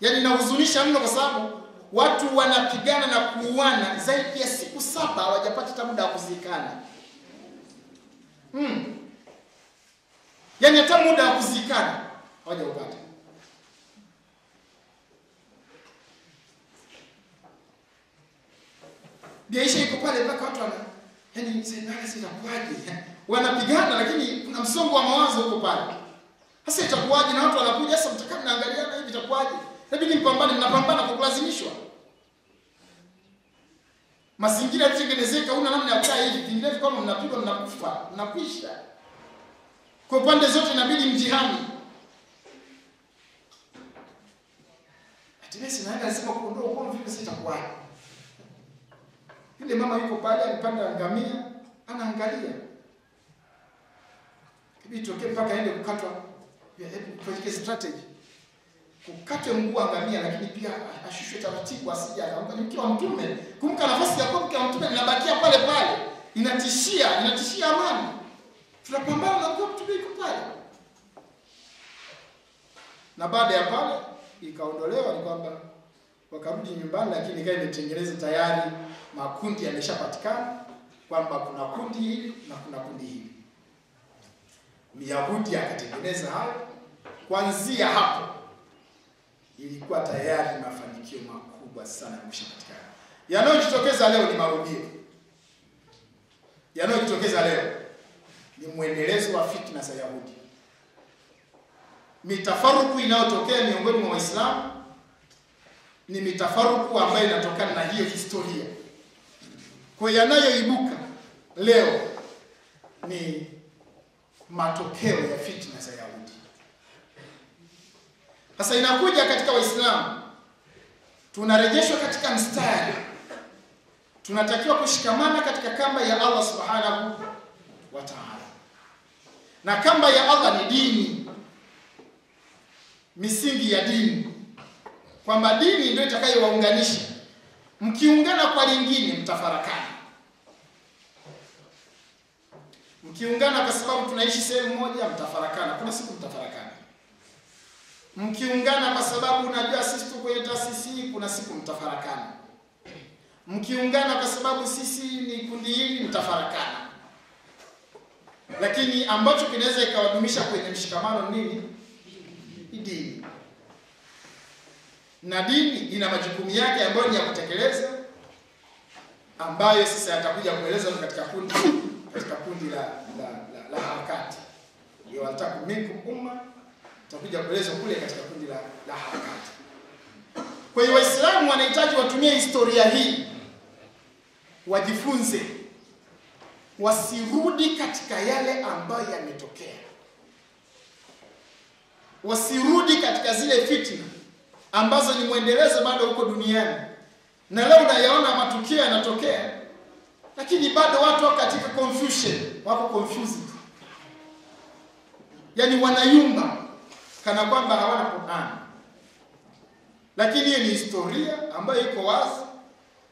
yaani inahuzunisha mno, kwa sababu watu wanapigana na kuuana zaidi ya siku saba hawajapata hata muda wa kuzikana. Hmm. Yaani hata muda wa kuzikana hawajaupata. Biaisha iko pale mpaka watu wana yaani serikali sasa itakuwaje? Wanapigana lakini kuna msongo wa mawazo huko pale. Sasa itakuwaje na watu wanakuja sasa mtakaa mnaangaliana hivi itakuwaje? Inabidi mpambane, mnapambana kwa kulazimishwa. Mazingira yakitengenezeka, una namna ya kukaa hivi, vinginevyo kama mnapigwa mnakufa, mnakwisha. Kwa pande zote inabidi mjihami. Hatimaye sinaenda nasema kuondoa kwa vipi sasa itakuwaje? Yule mama yuko pale alipanda ngamia, anaangalia. Kibi tokee mpaka aende kukatwa. Hebu tuweke strategy kukatwe mguu wa ngamia, lakini pia ashushwe taratibu, asije akaanguka. Ni mke wa Mtume, kumka nafasi ya kuwa mke wa Mtume inabakia pale pale, inatishia, inatishia amani. Tunapambana na mke wa Mtume iko pale, na baada ya pale ikaondolewa, ni kwamba wakarudi nyumbani, lakini ikawa imetengeneza tayari makundi yameshapatikana, kwamba kuna kundi hili na kuna kundi hili. Myahudi akatengeneza hayo, kuanzia hapo ilikuwa tayari mafanikio makubwa sana yameshapatikana. Yanayojitokeza leo ni marudio, yanayojitokeza leo ni mwendelezo wa fitna za Yahudi, mitafaruku inayotokea miongoni mwa Waislamu ni mitafaruku ambayo inatokana na hiyo historia. Kwa yanayoibuka leo ni matokeo ya fitna za Yahudi. Sasa inakuja katika Waislamu, tunarejeshwa katika mstari, tunatakiwa kushikamana katika kamba ya Allah subhanahu wa ta'ala, na kamba ya Allah ni dini, misingi ya dini, kwamba dini ndio itakayowaunganisha. Mkiungana kwa lingine, mtafarakana. Mkiungana kwa sababu tunaishi sehemu moja, mtafarakana. Kuna siku mtafarakana mkiungana kwa sababu unajua sisi tu kwenye taasisi hii, kuna siku mtafarakana. Mkiungana kwa sababu sisi ni kundi hili, mtafarakana. Lakini ambacho kinaweza ikawadumisha kwenye mshikamano nini? Dini, na dini ina majukumu yake ambayo ni ya kutekeleza, ambayo sasa yatakuja kueleza katika kundi katika kundi la la, la, la harakati ndio wataku minkum umma tutakuja kueleza kule katika kundi la, la harakati. Kwa hiyo Waislamu wanahitaji watumie historia hii, wajifunze, wasirudi katika yale ambayo yametokea. wasirudi katika zile fitna ambazo ni mwendelezo bado huko duniani, na leo unayaona matukio yanatokea, lakini bado watu wako katika confusion, wako confused, yaani wanayumba kana kwamba hawana Qur'an. Lakini hii ni historia ambayo iko wazi,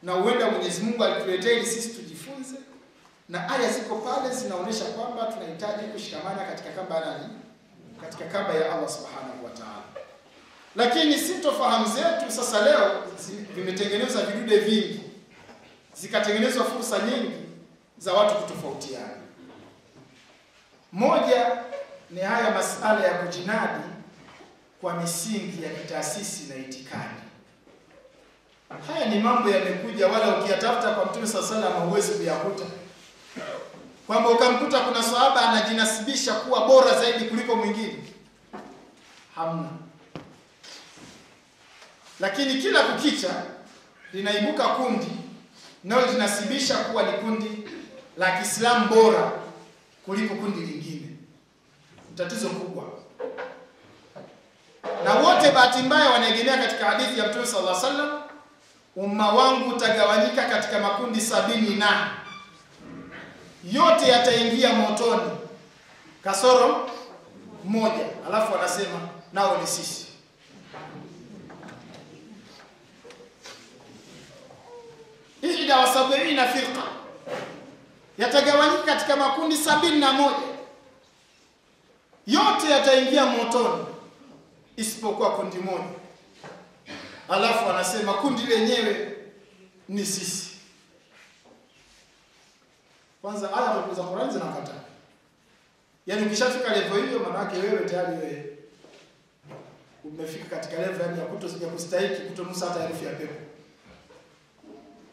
na huenda Mwenyezi Mungu alituletea ili sisi tujifunze, na aya ziko pale zinaonyesha kwamba tunahitaji kushikamana katika kamba nani, katika kamba ya Allah subhanahu wa ta'ala. Lakini sintofahamu zetu sasa leo vimetengenezwa vidude vingi, zikatengenezwa fursa nyingi za watu kutofautiana. Moja ni haya masala ya kujinadi kwa misingi ya kitaasisi na itikadi. Haya ni mambo yamekuja, wala ukiyatafuta kwa Mtume sala salam huwezi kuyakuta, kwamba ukamkuta kuna sahaba anajinasibisha kuwa bora zaidi kuliko mwingine, hamna. Lakini kila kukicha linaibuka kundi nalo linasibisha kuwa ni kundi la Kiislamu bora kuliko kundi lingine. Tatizo kubwa na wote bahati mbaya wanaegemea katika hadithi ya Mtume sallallahu alaihi wasallam, umma wangu utagawanyika katika makundi sabini na yote yataingia motoni. Kasoro moja, alafu wanasema nao ni sisi. Ihda wa sabiina firqa, yatagawanyika katika makundi sabini na moja, yote yataingia motoni isipokuwa kundi moja. Alafu anasema kundi lenyewe ni sisi. Kwanza aya za Qur'an zinakataa. Yaani ukishafika level hiyo, maana yake wewe tayari wewe umefika katika level yani ya kutosija kustahiki kutonusa hata herufi ya pepo.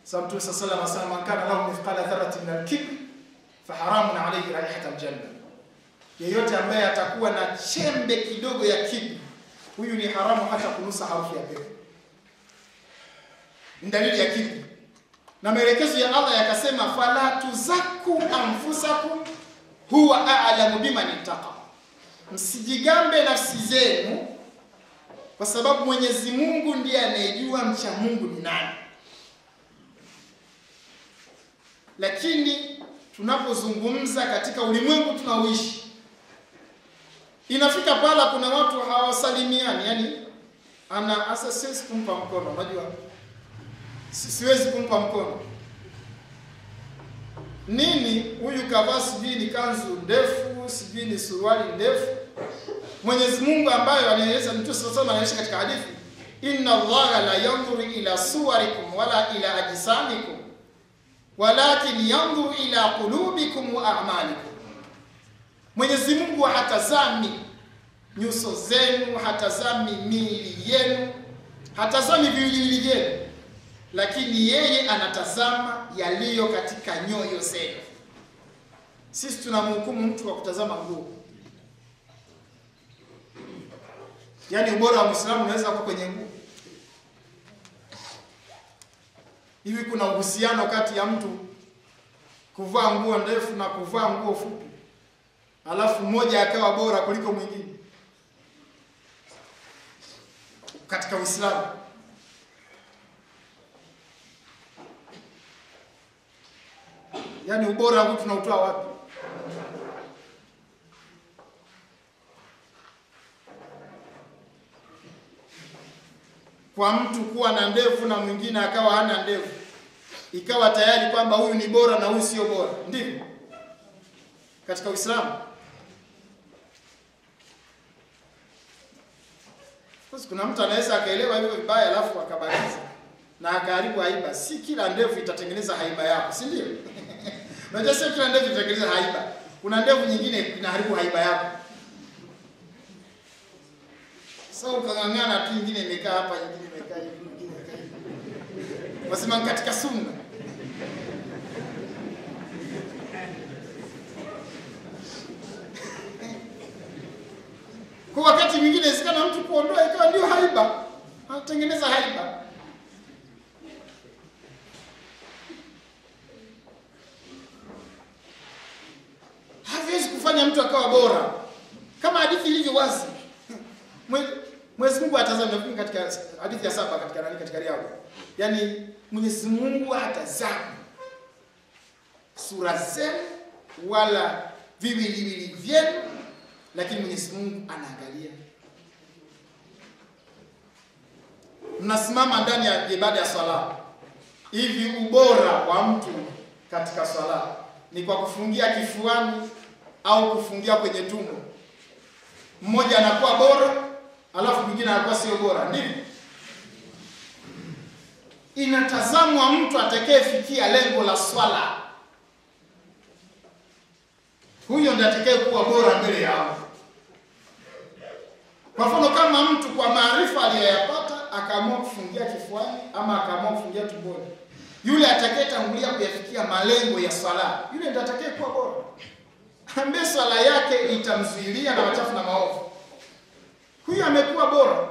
Sasa sala wasallam man kana lahu mithqala dharratin min al-kibr fa haramun alayhi raihat al-janna. Yeyote ambaye atakuwa na chembe kidogo ya kibri huyu ni haramu hata kunusa harufu ya pepo. Ni dalili ya kibri. Na maelekezo ya Allah yakasema, fala tuzaku anfusakum huwa a'lamu biman ittaqa, msijigambe nafsi zenu, kwa sababu Mwenyezi Mungu ndiye anayejua mcha Mungu ni nani. Lakini tunapozungumza katika ulimwengu tunaoishi inafika pala kuna watu hawasalimiani, yani ana asa, siwezi kumpa mkono, unajua siwezi kumpa mkono nini. Huyu kavaa sijui ni kanzu ndefu, sijui ni suruali ndefu. Mwenyezi Mungu ambayo anaeleza mtu sasa, anaeleza katika hadithi, inna Allaha la yanzuru ila suwarikum wala ila ajsamikum walakin yanzuru ila qulubikum wa a'malikum Mwenyezi Mungu hatazami nyuso zenu, hatazami miili yenu, hatazami viwiliwili vyenu, lakini yeye anatazama yaliyo katika nyoyo zenu. Sisi tunamhukumu mtu kwa kutazama nguo. Yaani ubora wa Muislamu unaweza kuwa kwenye nguo. Hivi kuna uhusiano kati ya mtu kuvaa nguo ndefu na kuvaa nguo fupi? Alafu mmoja akawa bora kuliko mwingine katika Uislamu. Yaani ubora huu tunautoa wapi? Kwa mtu kuwa na ndevu na mwingine akawa hana ndevu, ikawa tayari kwamba huyu ni bora na huyu sio bora, ndivyo katika Uislamu. Sasa kuna mtu anaweza akaelewa hivyo vibaya alafu akabakiza na akaharibu haiba. Si kila ndevu itatengeneza haiba yako, si ndio? Unajua sio kila ndevu itatengeneza haiba. Kuna ndevu nyingine inaharibu haiba yako. Sasa ukang'ang'ana tu, nyingine imekaa hapa, nyingine imekaa hivi, nyingine imekaa hivi. Wasema katika sunna. Kwa wakati mwingine inawezekana mtu kuondoa ikawa ndio haiba, anatengeneza haiba. Haviwezi kufanya mtu akawa bora, kama hadithi ilivyo wazi. Mwe- Mwenyezi Mungu atazama katika hadithi ya saba katika nani katika riao. Yaani Mwenyezi Mungu hatazama sura zenu wala viwiliwili vyenu, lakini Mwenyezi Mungu anaangalia. Mnasimama ndani ya ibada ya sala, hivi ubora wa mtu katika sala ni kwa kufungia kifuani au kufungia kwenye tumbo? Mmoja anakuwa bora, alafu mwingine anakuwa sio bora, ndivyo inatazamwa mtu atakayefikia lengo la swala huyo ndiye atakayekuwa bora mbele yao. Kwa mfano, kama mtu kwa maarifa aliyoyapata akaamua kufungia kifuani ama akaamua kufungia tumboni, yule atakayetangulia kuyafikia malengo ya swala, yule ndiye atakayekuwa bora, ambaye swala yake itamzuilia na machafu na maovu, huyu amekuwa bora.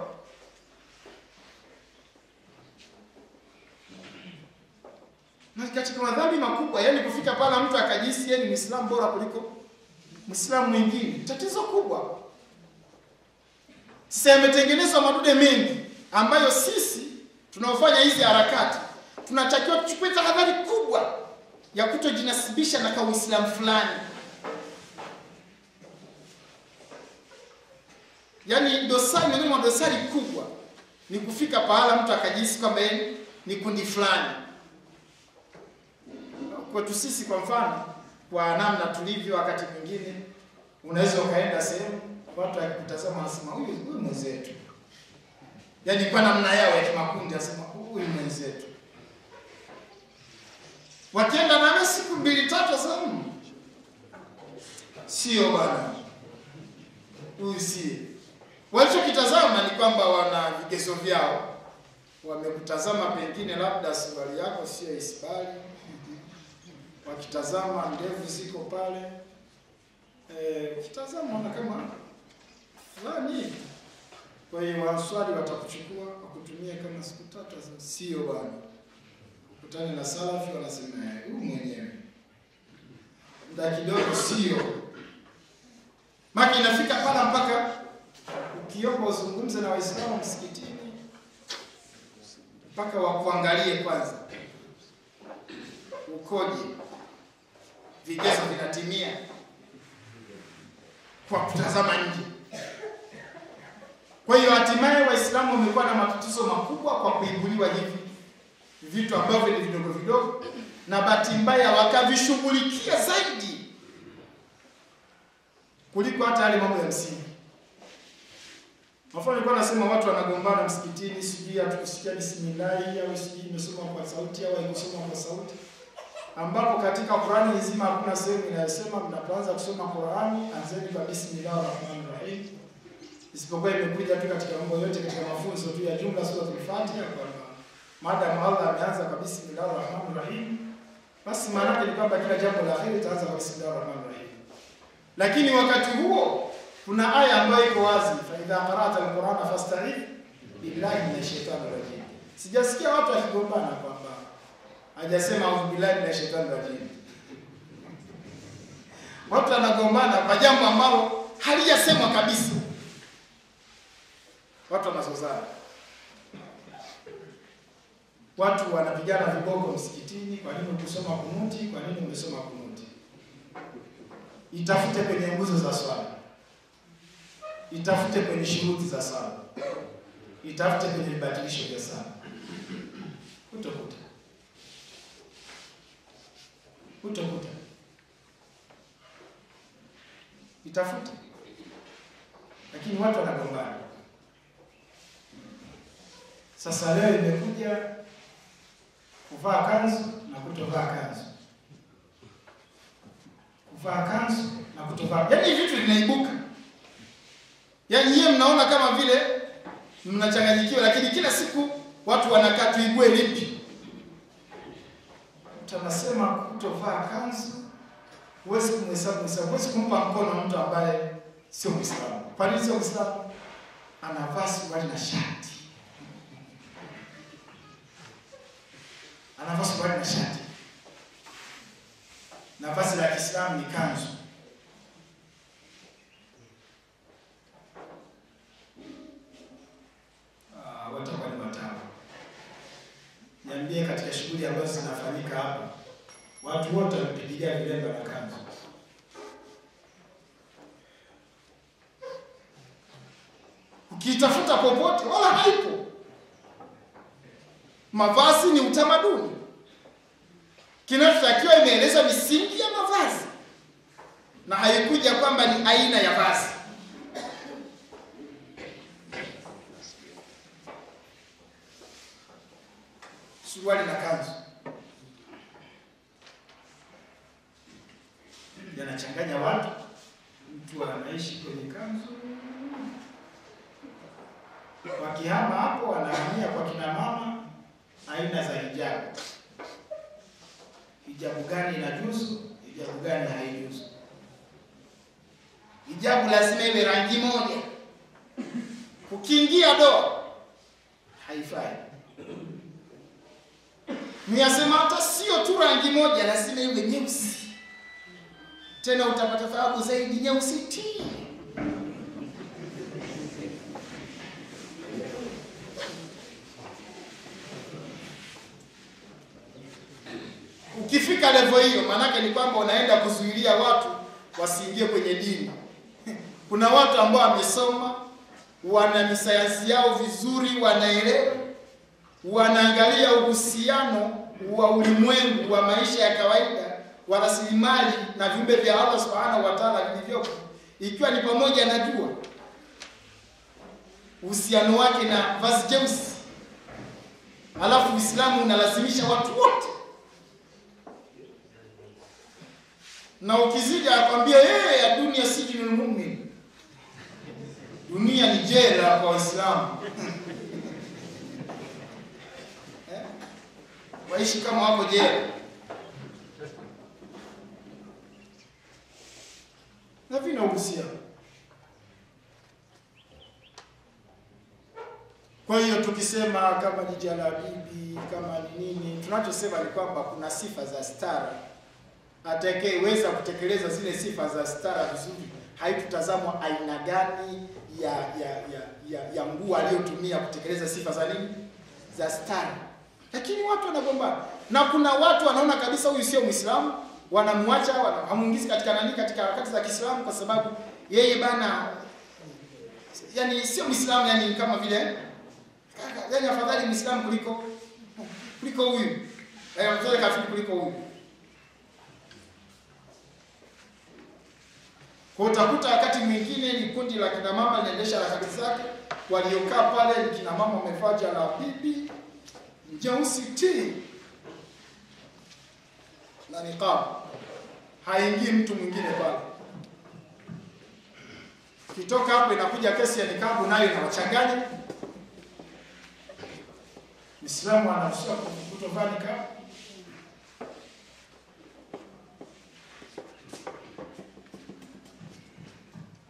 Na katika madhambi makubwa, yani kufika pala mtu akajisi yeye ni Muislamu bora kuliko Muislamu mwingine, tatizo kubwa. Sasa yametengenezwa madude mengi ambayo sisi tunaofanya hizi harakati tunatakiwa tuchukue tahadhari kubwa ya kutojinasibisha na kauislamu fulani. Yaani dosari, miongoni mwa dosari kubwa ni kufika pahala mtu akajisi kwamba ni kundi fulani. Kwetu sisi kwa mfano, kwa namna tulivyo, wakati mwingine unaweza ukaenda sehemu watu wakikutazama anasema huyu huyu mwenzetu, yaani kwa namna yao ya kimakundi, anasema huyu mwenzetu. Wakienda nawe siku mbili tatu, asema sio bwana, huyu sie. Walichokitazama ni kwamba wana vigezo vyao, wamekutazama pengine labda suruali yako sio isibali, wakitazama ndevu ziko pale. Eh, ukitazama ona kama fulani. Kwa hiyo waswali watakuchukua wakutumia kama siku tatu, sio bwana, ukutane na salafi wanasema "Eh, huyu mwenyewe. Muda kidogo, sio. Maki inafika pala mpaka ukiomba uzungumze na Waislamu msikitini. Mpaka wakuangalie kwanza. Ukoje, vigezo vinatimia. Kwa kutazama nje. Kwa hiyo hatimaye Waislamu wamekuwa na matatizo makubwa kwa kuibuliwa hivi vitu ambavyo ni vidogo vidogo, na bahati mbaya wakavishughulikia zaidi kuliko hata yale mambo ya msingi. Mfano, nilikuwa nasema watu wanagombana msikitini, sijui hatukusikia bismillahi au sijui imesoma kwa sauti au haikusoma kwa sauti ambapo katika Qur'ani nzima hakuna sehemu inayosema mnapoanza kusoma Qur'ani anzeni kwa bismillahi rahmani rahim, isipokuwa imekuja tu katika mambo yote katika mafunzo tu ya jumla sura al-Fatiha kwamba maadamu Allah ameanza kwa bismillahir rahmanir rahim, basi maana yake ni kwamba kila jambo la kheri itaanza kwa bismillahir rahmanir rahim. Lakini wakati huo kuna aya ambayo iko wazi, fa idha qara'ta al-Qur'ana billahi minash shaitani rajim. Sijasikia watu wakigombana kwamba hajasema audhu billahi minash shaitani rajim. Watu wanagombana kwa jambo ambalo halijasemwa kabisa, watu wanazozana, watu wanapigana viboko msikitini. Kwa nini ukusoma kunuti? Kwa nini umesoma kunuti? Itafute kwenye nguzo za swala, itafute kwenye shuruti za swala, itafute kwenye vibatilisho vya swala, utakuta utakuta itafute, lakini watu wanagombana. Sasa leo imekuja kuvaa kanzu na kutovaa kanzu, kuvaa kanzu na kutovaa, yaani vitu vinaibuka. Yaani yeye mnaona kama vile mnachanganyikiwa, lakini kila siku watu wanakaa tuigue lipi tunasema kutovaa kanzu, huwezi kumhesabu Muislamu, huwezi kumpa mkono mtu ambaye sio Muislamu. Kwa nini sio Muislamu? Anavaa suruali na shati, anavaa suruali na shati na vazi la Kiislamu ni kanzu. Ah, Watakuwa ni watano. Niambie katika shughuli ambazo zinafanyika hapa, watu wote wamepigilia vilemba na kanzu. ukitafuta popote wala haipo. Mavazi ni utamaduni. Kinachotakiwa imeeleza misingi ya mavazi, na haikuja kwamba ni aina ya vazi. Suruali na kanzu yanachanganya watu. Mtu anaishi kwenye kanzu, wakihama hapo wanaamia kwa kina mama, aina za hijabu. Hijabu gani inajuzu, hijabu gani haijuzu? Hijabu lazima iwe rangi moja. Ukiingia doa haifai. Niyasema hata sio tu rangi moja, lazima iwe nyeusi. Tena utapata thawabu zaidi nyeusi ti. Level hiyo, maanake ni kwamba unaenda kuzuilia watu wasiingie kwenye dini. Kuna watu ambao wamesoma, wana misayansi yao vizuri, wanaelewa, wanaangalia uhusiano wa ulimwengu wa maisha ya kawaida wa rasilimali na viumbe vya Allah subhanahu wa ta'ala vilivyopo, ikiwa ni pamoja na jua, uhusiano wake na vazi jeusi. Alafu Uislamu unalazimisha watu wote, na ukizidi akwambia yeye ya dunia sijinul mu'min, dunia ni jela kwa Waislamu eh? waishi kama wako jela na vina. Kwa hiyo tukisema kama ni jalabibi, kama ni nini, tunachosema ni kwamba kuna sifa za stara. Atakayeweza kutekeleza zile sifa za stara vizuri, haitutazamwa aina gani ya ya ya ya, ya nguo aliyotumia kutekeleza sifa za nini za stara. Lakini watu wanagombana, na kuna watu wanaona kabisa huyu sio Muislamu, wanamwacha hamuingizi katika nani, katika harakati za Kiislamu kwa sababu yeye bana, yani sio Muislamu, yani kama vile yani afadhali Muislamu kuliko kuliko huyu, yani afadhali kafiri kuliko huyu. Kwa utakuta wakati mwingine ni kundi la kina mama linaendesha harakati zake, waliokaa pale kina mama wamevaa jalabibi nyeusi ti na niqab, haingii mtu mwingine pale. Kitoka hapo inakuja kesi ya nikabu, nayo inawachanganya. Muislamu anaruhusiwa kutovaa nikabu?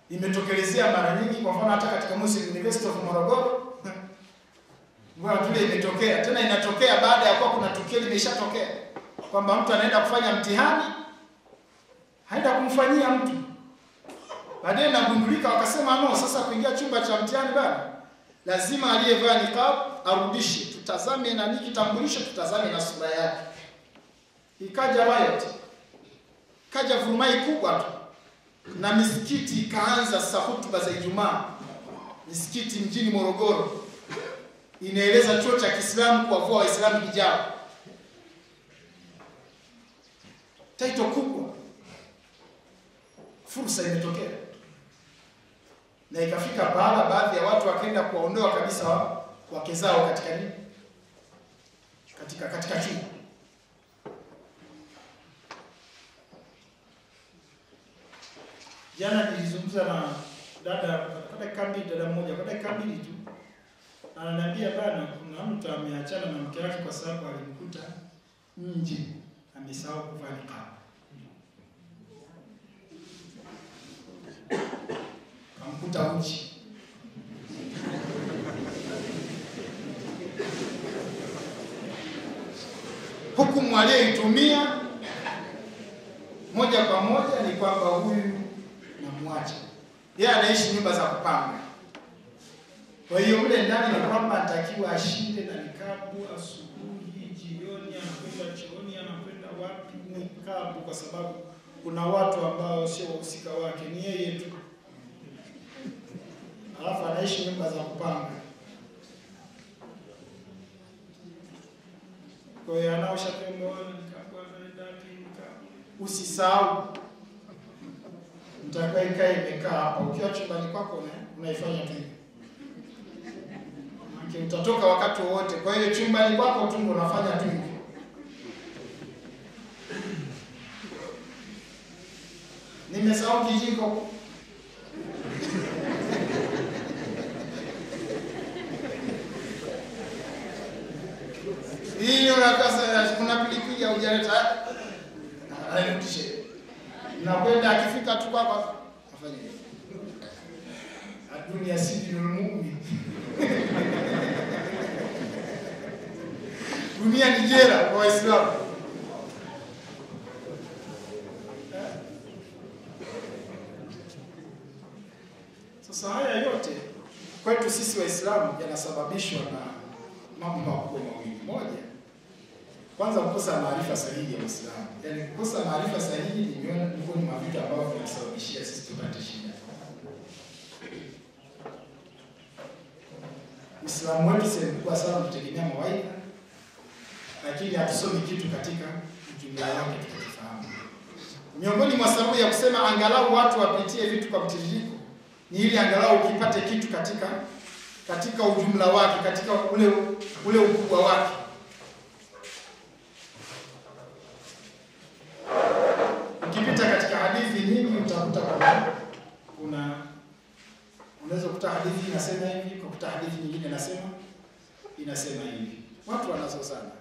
Imetokelezea mara nyingi, kwa mfano hata katika Muslim University of Morogoro. Ngoa tule imetokea? Tena, inatokea baada ya kuwa kuna tukio limeshatokea kwamba mtu anaenda kufanya mtihani, haenda kumfanyia mtu, baadaye nagundulika, wakasema no, sasa kuingia chumba cha mtihani bana, lazima aliyevaa niqab arudishe, tutazame na nani kitambulisho, tutazame na sura yake. Ikaja riot, kaja vurumai kubwa tu, na misikiti ikaanza sahutuba za Ijumaa, misikiti mjini Morogoro. Inaeleza chuo cha Kiislamu kuwavua Waislamu hijabu. Taito kubwa, fursa imetokea. Na ikafika bahala baadhi ya watu wakaenda kuwaondoa kabisa wa- wake zao katika nini, katika katika chuo. Jana nilizungumza na dada kwa kambi, dada mmoja kwa kambi tu ananiambia bana, kuna mtu ameachana na mke wake kwa sababu alimkuta nje amesahau kuvaa niqab. Kamkuta uchi. Hukumu aliyeitumia moja kwa moja ni kwamba huyu namwacha. Yeye anaishi nyumba za kupanga. Kwa hiyo mle ndani ni kwamba anatakiwa ashinde na nikabu asubuhi, jioni, anakwenda chooni, anakwenda wapi, nikabu, kwa sababu kuna watu ambao sio wahusika wake, ni yeye tu, alafu anaishi nyumba za kupanga. Kwa hiyo anaosha vyombo, nikabu, anaenda nikabu. Usisahau mtakaa ikae imekaa hapa. Ukiwa chumbani kwako una- unaifanya tu hivi. Utatoka wakati wowote. Kwa hiyo chumbani kwako tu unafanya tu hivi. Nimesahau kijiko. Hii unakasa pilipili. Nakwenda akifika tu kwako afanye hivi. Dunia mumi. mu'min. Dunia ni jela kwa Waislamu. Sasa haya yote kwetu sisi Waislamu yanasababishwa na mambo makubwa mawili. Moja, kwanza kukosa maarifa sahihi ya Uislamu. Yaani kukosa maarifa sahihi ni miongoni mwa vitu ambavyo vinasababishia sisi tupate shida. Uislamu wetu sasa kwa sababu tutegemea mawaidha, lakini hatusomi kitu katika ujumla wake tukifahamu. Miongoni mwa sababu ya kusema angalau watu wapitie vitu kwa mtiririko ni ili angalau ukipate kitu katika katika ujumla wake, katika ule ule ukubwa wake. Kuna unaweza kukuta hadithi inasema hivi, ukakuta hadithi nyingine inasema inasema hivi. Watu wanazozana,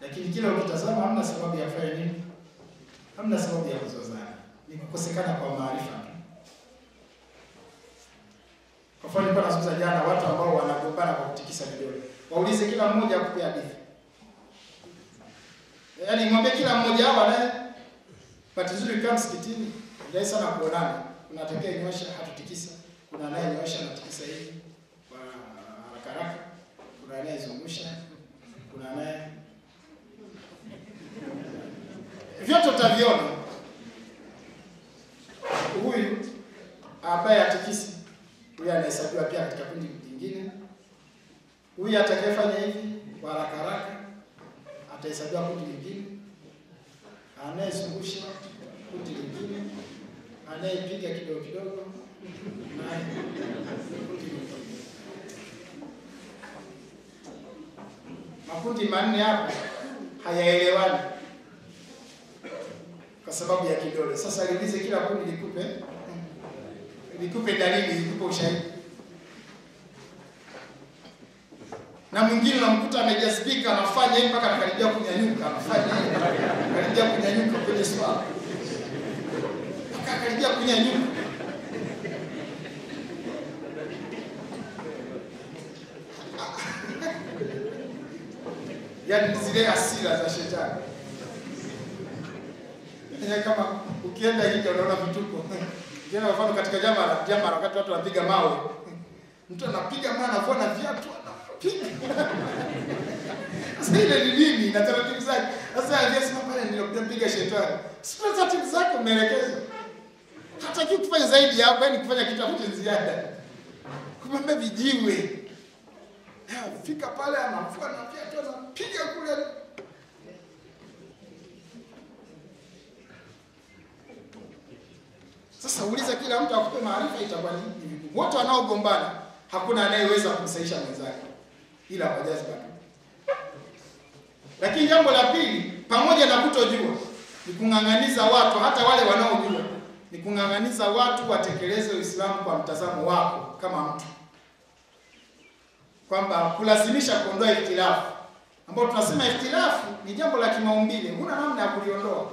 lakini kila ukitazama hamna sababu ya kufanya nini, hamna sababu ya kuzozana, ni kukosekana kwa maarifa. Kwa mfano, nilikuwa nazungumza jana, watu ambao wanagombana kwa kutikisa vidole, waulize kila mmoja akupe hadithi, yaani mwambie kila mmoja wao Bahati nzuri kama msikitini ndio sana kuonana. Kuna atakaye nyosha hatutikisa, kuna anayenyosha anatikisa hivi kwa haraka haraka, kuna anayezungusha, kuna anaye vyote utaviona. Huyu ambaye atikisi, huyu anahesabiwa pia katika kundi lingine. Huyu atakayefanya hivi kwa haraka haraka atahesabiwa kundi lingine anayezungusha kundi lingine, anayepiga kidogo kidogo naye kundi. Makundi manne hapa hayaelewani kwa sababu ya kidole. Sasa liulize kila kundi likupe likupe dalili, likupe ushahidi. na mwingine unamkuta amejazibika anafanya hivi mpaka anakaribia kunyanyuka, anafanya hivi anakaribia kunyanyuka kwenye swala, mpaka akaribia kunyanyuka. Yaani zile hasira za shetani. Yaani kama ukienda hija unaona vituko. Kwa mfano katika jamara, jamara wakati watu wanapiga mawe. Mtu anapiga mawe anavua na viatu anapiga. Sasa ile ni nini na taratibu zake. Sasa aliyesema pale ndio kumpiga shetani. Sio taratibu zake umeelekeza. Hataki kufanya zaidi ya hapo, yani kufanya kitu ambacho ziada. Kumbe vijiwe. Fika pale anafua na viatu anapiga kule. Sasa uliza kila mtu akupe maarifa itakuwa ni vigumu. Wote wanaogombana hakuna anayeweza kumsaisha mwenzake ila kwa jazba. Lakini jambo la pili, pamoja na kutojua, ni kung'ang'aniza watu, hata wale wanaojua, ni kung'ang'aniza watu watekeleze Uislamu kwa mtazamo wako kama mtu, kwamba kulazimisha kuondoa ikhtilafu, ambao tunasema ikhtilafu ni jambo la kimaumbile, huna namna ya kuliondoa.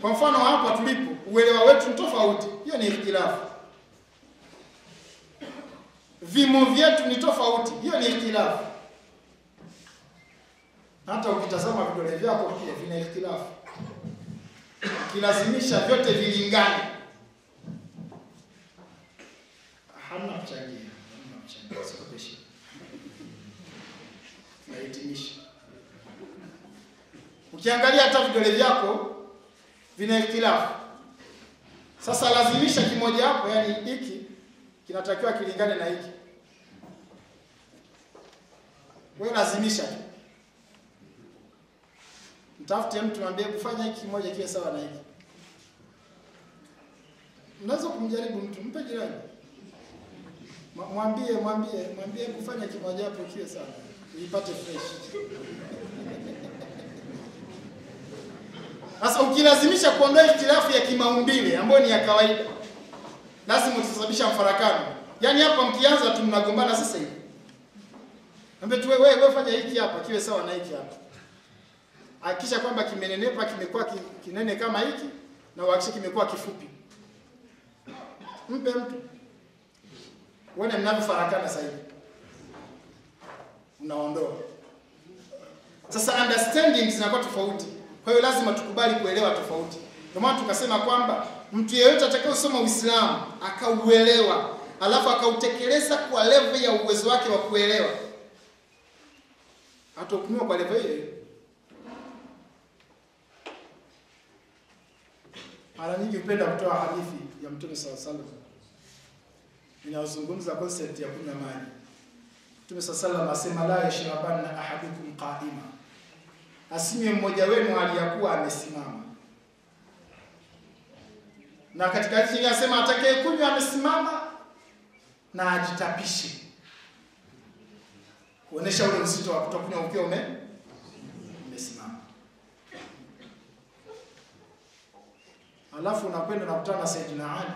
Kwa mfano hapa tulipo, uelewa wetu ni tofauti, hiyo ni ikhtilafu. Vimo vyetu ni tofauti, hiyo ni ikhtilafu. Hata ukitazama vidole vyako pia vina ikhtilafu kilazimisha vyote vilingane. Hamna kuchangia, hamna kuchangia, sikopeshi. Nahitimisha. Ukiangalia hata vidole vyako vina ikhtilafu. Sasa lazimisha kimoja hapo, yani hiki kinatakiwa kilingane na hiki. Wewe lazimisha tu. Mtafute mtu mwambie kufanya hiki kimoja kiwe sawa na hiki. Unaweza kumjaribu mtu, mpe jirani. Mwambie, mwambie, mwambie kufanya kimoja hapo kiwe sawa. Uipate fresh. Sasa ukilazimisha kuondoa ikhtilafu ya kimaumbile ambayo ni ya kawaida, lazima utasababisha mfarakano. Yaani hapa mkianza tu mnagombana sasa hivi. Ambe tu wewe wewe fanya hiki hapa kiwe sawa na hiki hapa. Hakikisha kwamba kimenenepa kimekuwa kinene kama hiki na uhakikishe kimekuwa kifupi. Mpe mtu. Uone mnavyofarakana sasa hivi. Unaondoa. Sasa understanding zinakuwa tofauti. Kwa hiyo lazima tukubali kuelewa tofauti. Ndio maana tukasema kwamba mtu yeyote atakayesoma Uislamu akauelewa, alafu akautekeleza kwa level ya uwezo wake wa kuelewa, atahukumiwa kwa level hiyo. Mara nyingi hupenda kutoa hadithi ya Mtume sala salam inayozungumza concept ya kunywa maji. Mtume sala salam asema la yashrabanna ahadukum qa'ima asinywe mmoja wenu aliyakuwa amesimama. Na katika hadithi anasema atakaye kunywa amesimama na ajitapishe, kuonesha ule msito wa kutokunywa ukiwa ume umesimama. Alafu unakwenda unakutana na Saidina Ali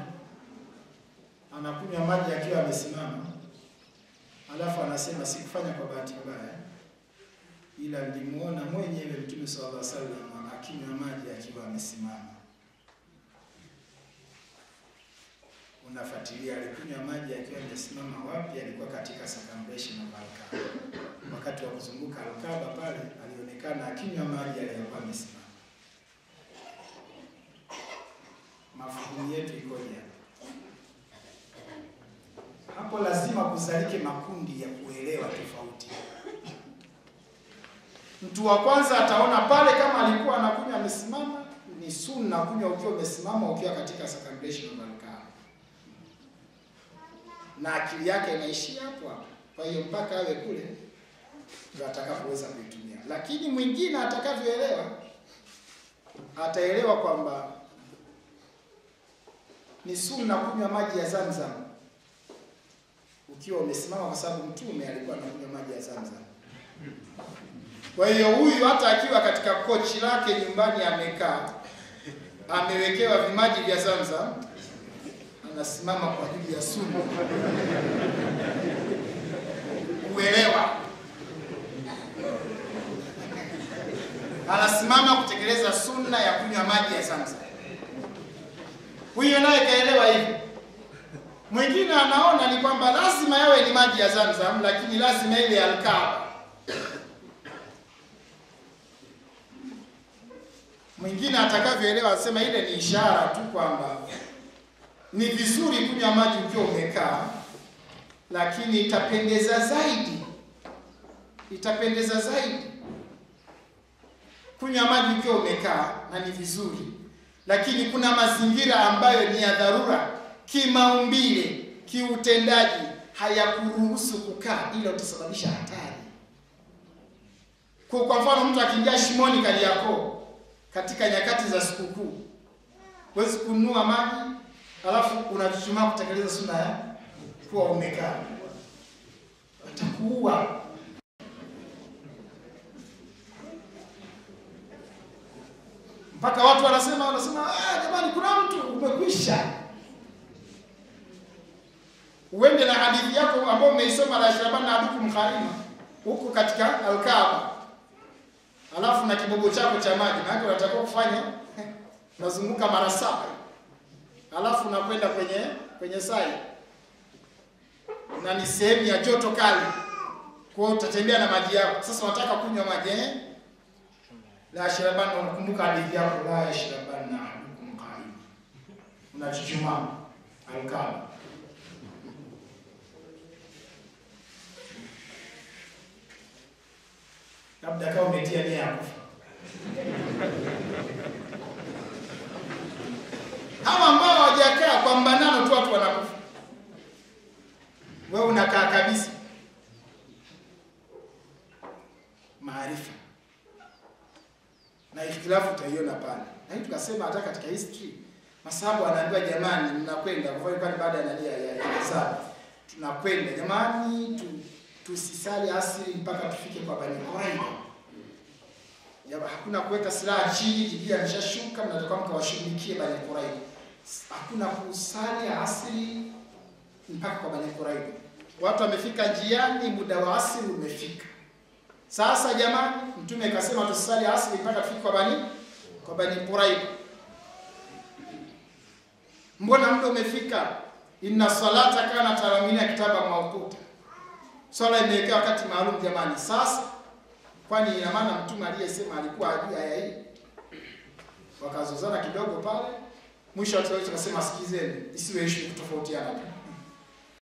anakunywa maji akiwa amesimama, alafu anasema sikufanya kwa bahati mbaya ila nilimuona mwenyewe Mtume sallallahu alaihi wasallam akinywa maji akiwa amesimama. Unafuatilia, alikunywa maji akiwa amesimama wapi? Alikuwa katika circumambulation of Al-Kaaba. Wakati wa kuzunguka Al-Kaaba pale alionekana akinywa maji aliyokuwa amesimama. Mafuhumu yetu ikoje hapo? Lazima kuzalike makundi ya kuelewa tofauti. Mtu wa kwanza ataona pale kama alikuwa anakunywa amesimama, ni sunna kunywa ukiwa umesimama, ukiwa katika circumambulation of na akili yake inaishia hapo hapo. Kwa hiyo mpaka awe kule ndio atakapoweza kuitumia. Lakini mwingine atakavyoelewa, ataelewa kwamba ni sunna kunywa maji ya Zamzam ukiwa umesimama, kwa sababu Mtume alikuwa anakunywa maji ya Zamzam. Kwa hiyo huyu hata akiwa katika kochi lake nyumbani amekaa, amewekewa vimaji vya Zamzam, anasimama kwa ajili ya sunna. kuelewa, anasimama kutekeleza sunna ya kunywa maji ya Zamzam. Huyo naye kaelewa hivi. Mwingine anaona ni kwamba lazima yawe ni maji ya Zamzam, lakini lazima ile Al-Kaaba. Mwingine atakavyoelewa asema ile ni ishara tu kwamba ni vizuri kunywa maji ukiwa umekaa, lakini itapendeza zaidi, itapendeza zaidi kunywa maji ukiwa umekaa, na ni vizuri, lakini kuna mazingira ambayo ni ya dharura kimaumbile, kiutendaji, hayakuruhusu kukaa, ila utasababisha hatari. Kwa mfano, mtu akiingia shimoni Kariakoo katika nyakati za sikukuu, huwezi kununua maji alafu unachuchumaa kutekeleza sunna ya kuwa umekaa, atakuua. Mpaka watu wanasema wanasema, ah, jamani, kuna mtu umekwisha. Uende na hadithi yako ambayo umeisoma la shabana adukum kharima huko katika Al-Kaaba. Alafu na kibogo chako cha maji, maana unatakiwa kufanya unazunguka mara saba, alafu unakwenda kwenye kwenye sai, na ni sehemu ya joto kali, kwa utatembea na maji yako. Sasa unataka kunywa maji eh, la shirabana, unakumbuka hadithi yako, la shirabana ahadukum qaim, unachuchumaa Al-Kaaba. labda kama umetia nia ya kufa hawa ambao hawajakaa kwa mbanano tu watu wanakufa, wewe unakaa kabisa. Maarifa na ikhtilafu utaiona pale, na hii tukasema hata katika history masahabu anaambiwa jamani, mnakwenda mfano pale baada ya nani ya ya tunakwenda jamani, tu, tusisali asiri mpaka tufike kwa Bani Quraiza. Jamaa hakuna kuweka silaha chini, Jibril ameshashuka, mnatoka mkawashughulikie Bani Quraiza. Hakuna kusali asiri mpaka kwa Bani Quraiza. Watu wamefika njiani, muda wa asiri umefika. Sasa jamani, mtume akasema tusali asri mpaka tufike kwa Bani kwa Bani Quraib. Mbona muda umefika? Inna salata kana taramina kitaba maukuta, swala imewekewa wakati maalum jamani. Sasa kwani ina maana mtume aliyesema alikuwa ajui aya hii? Wakazozana kidogo pale, mwisho watu wote wakasema sikizeni, isiwe issue kutofautiana tu.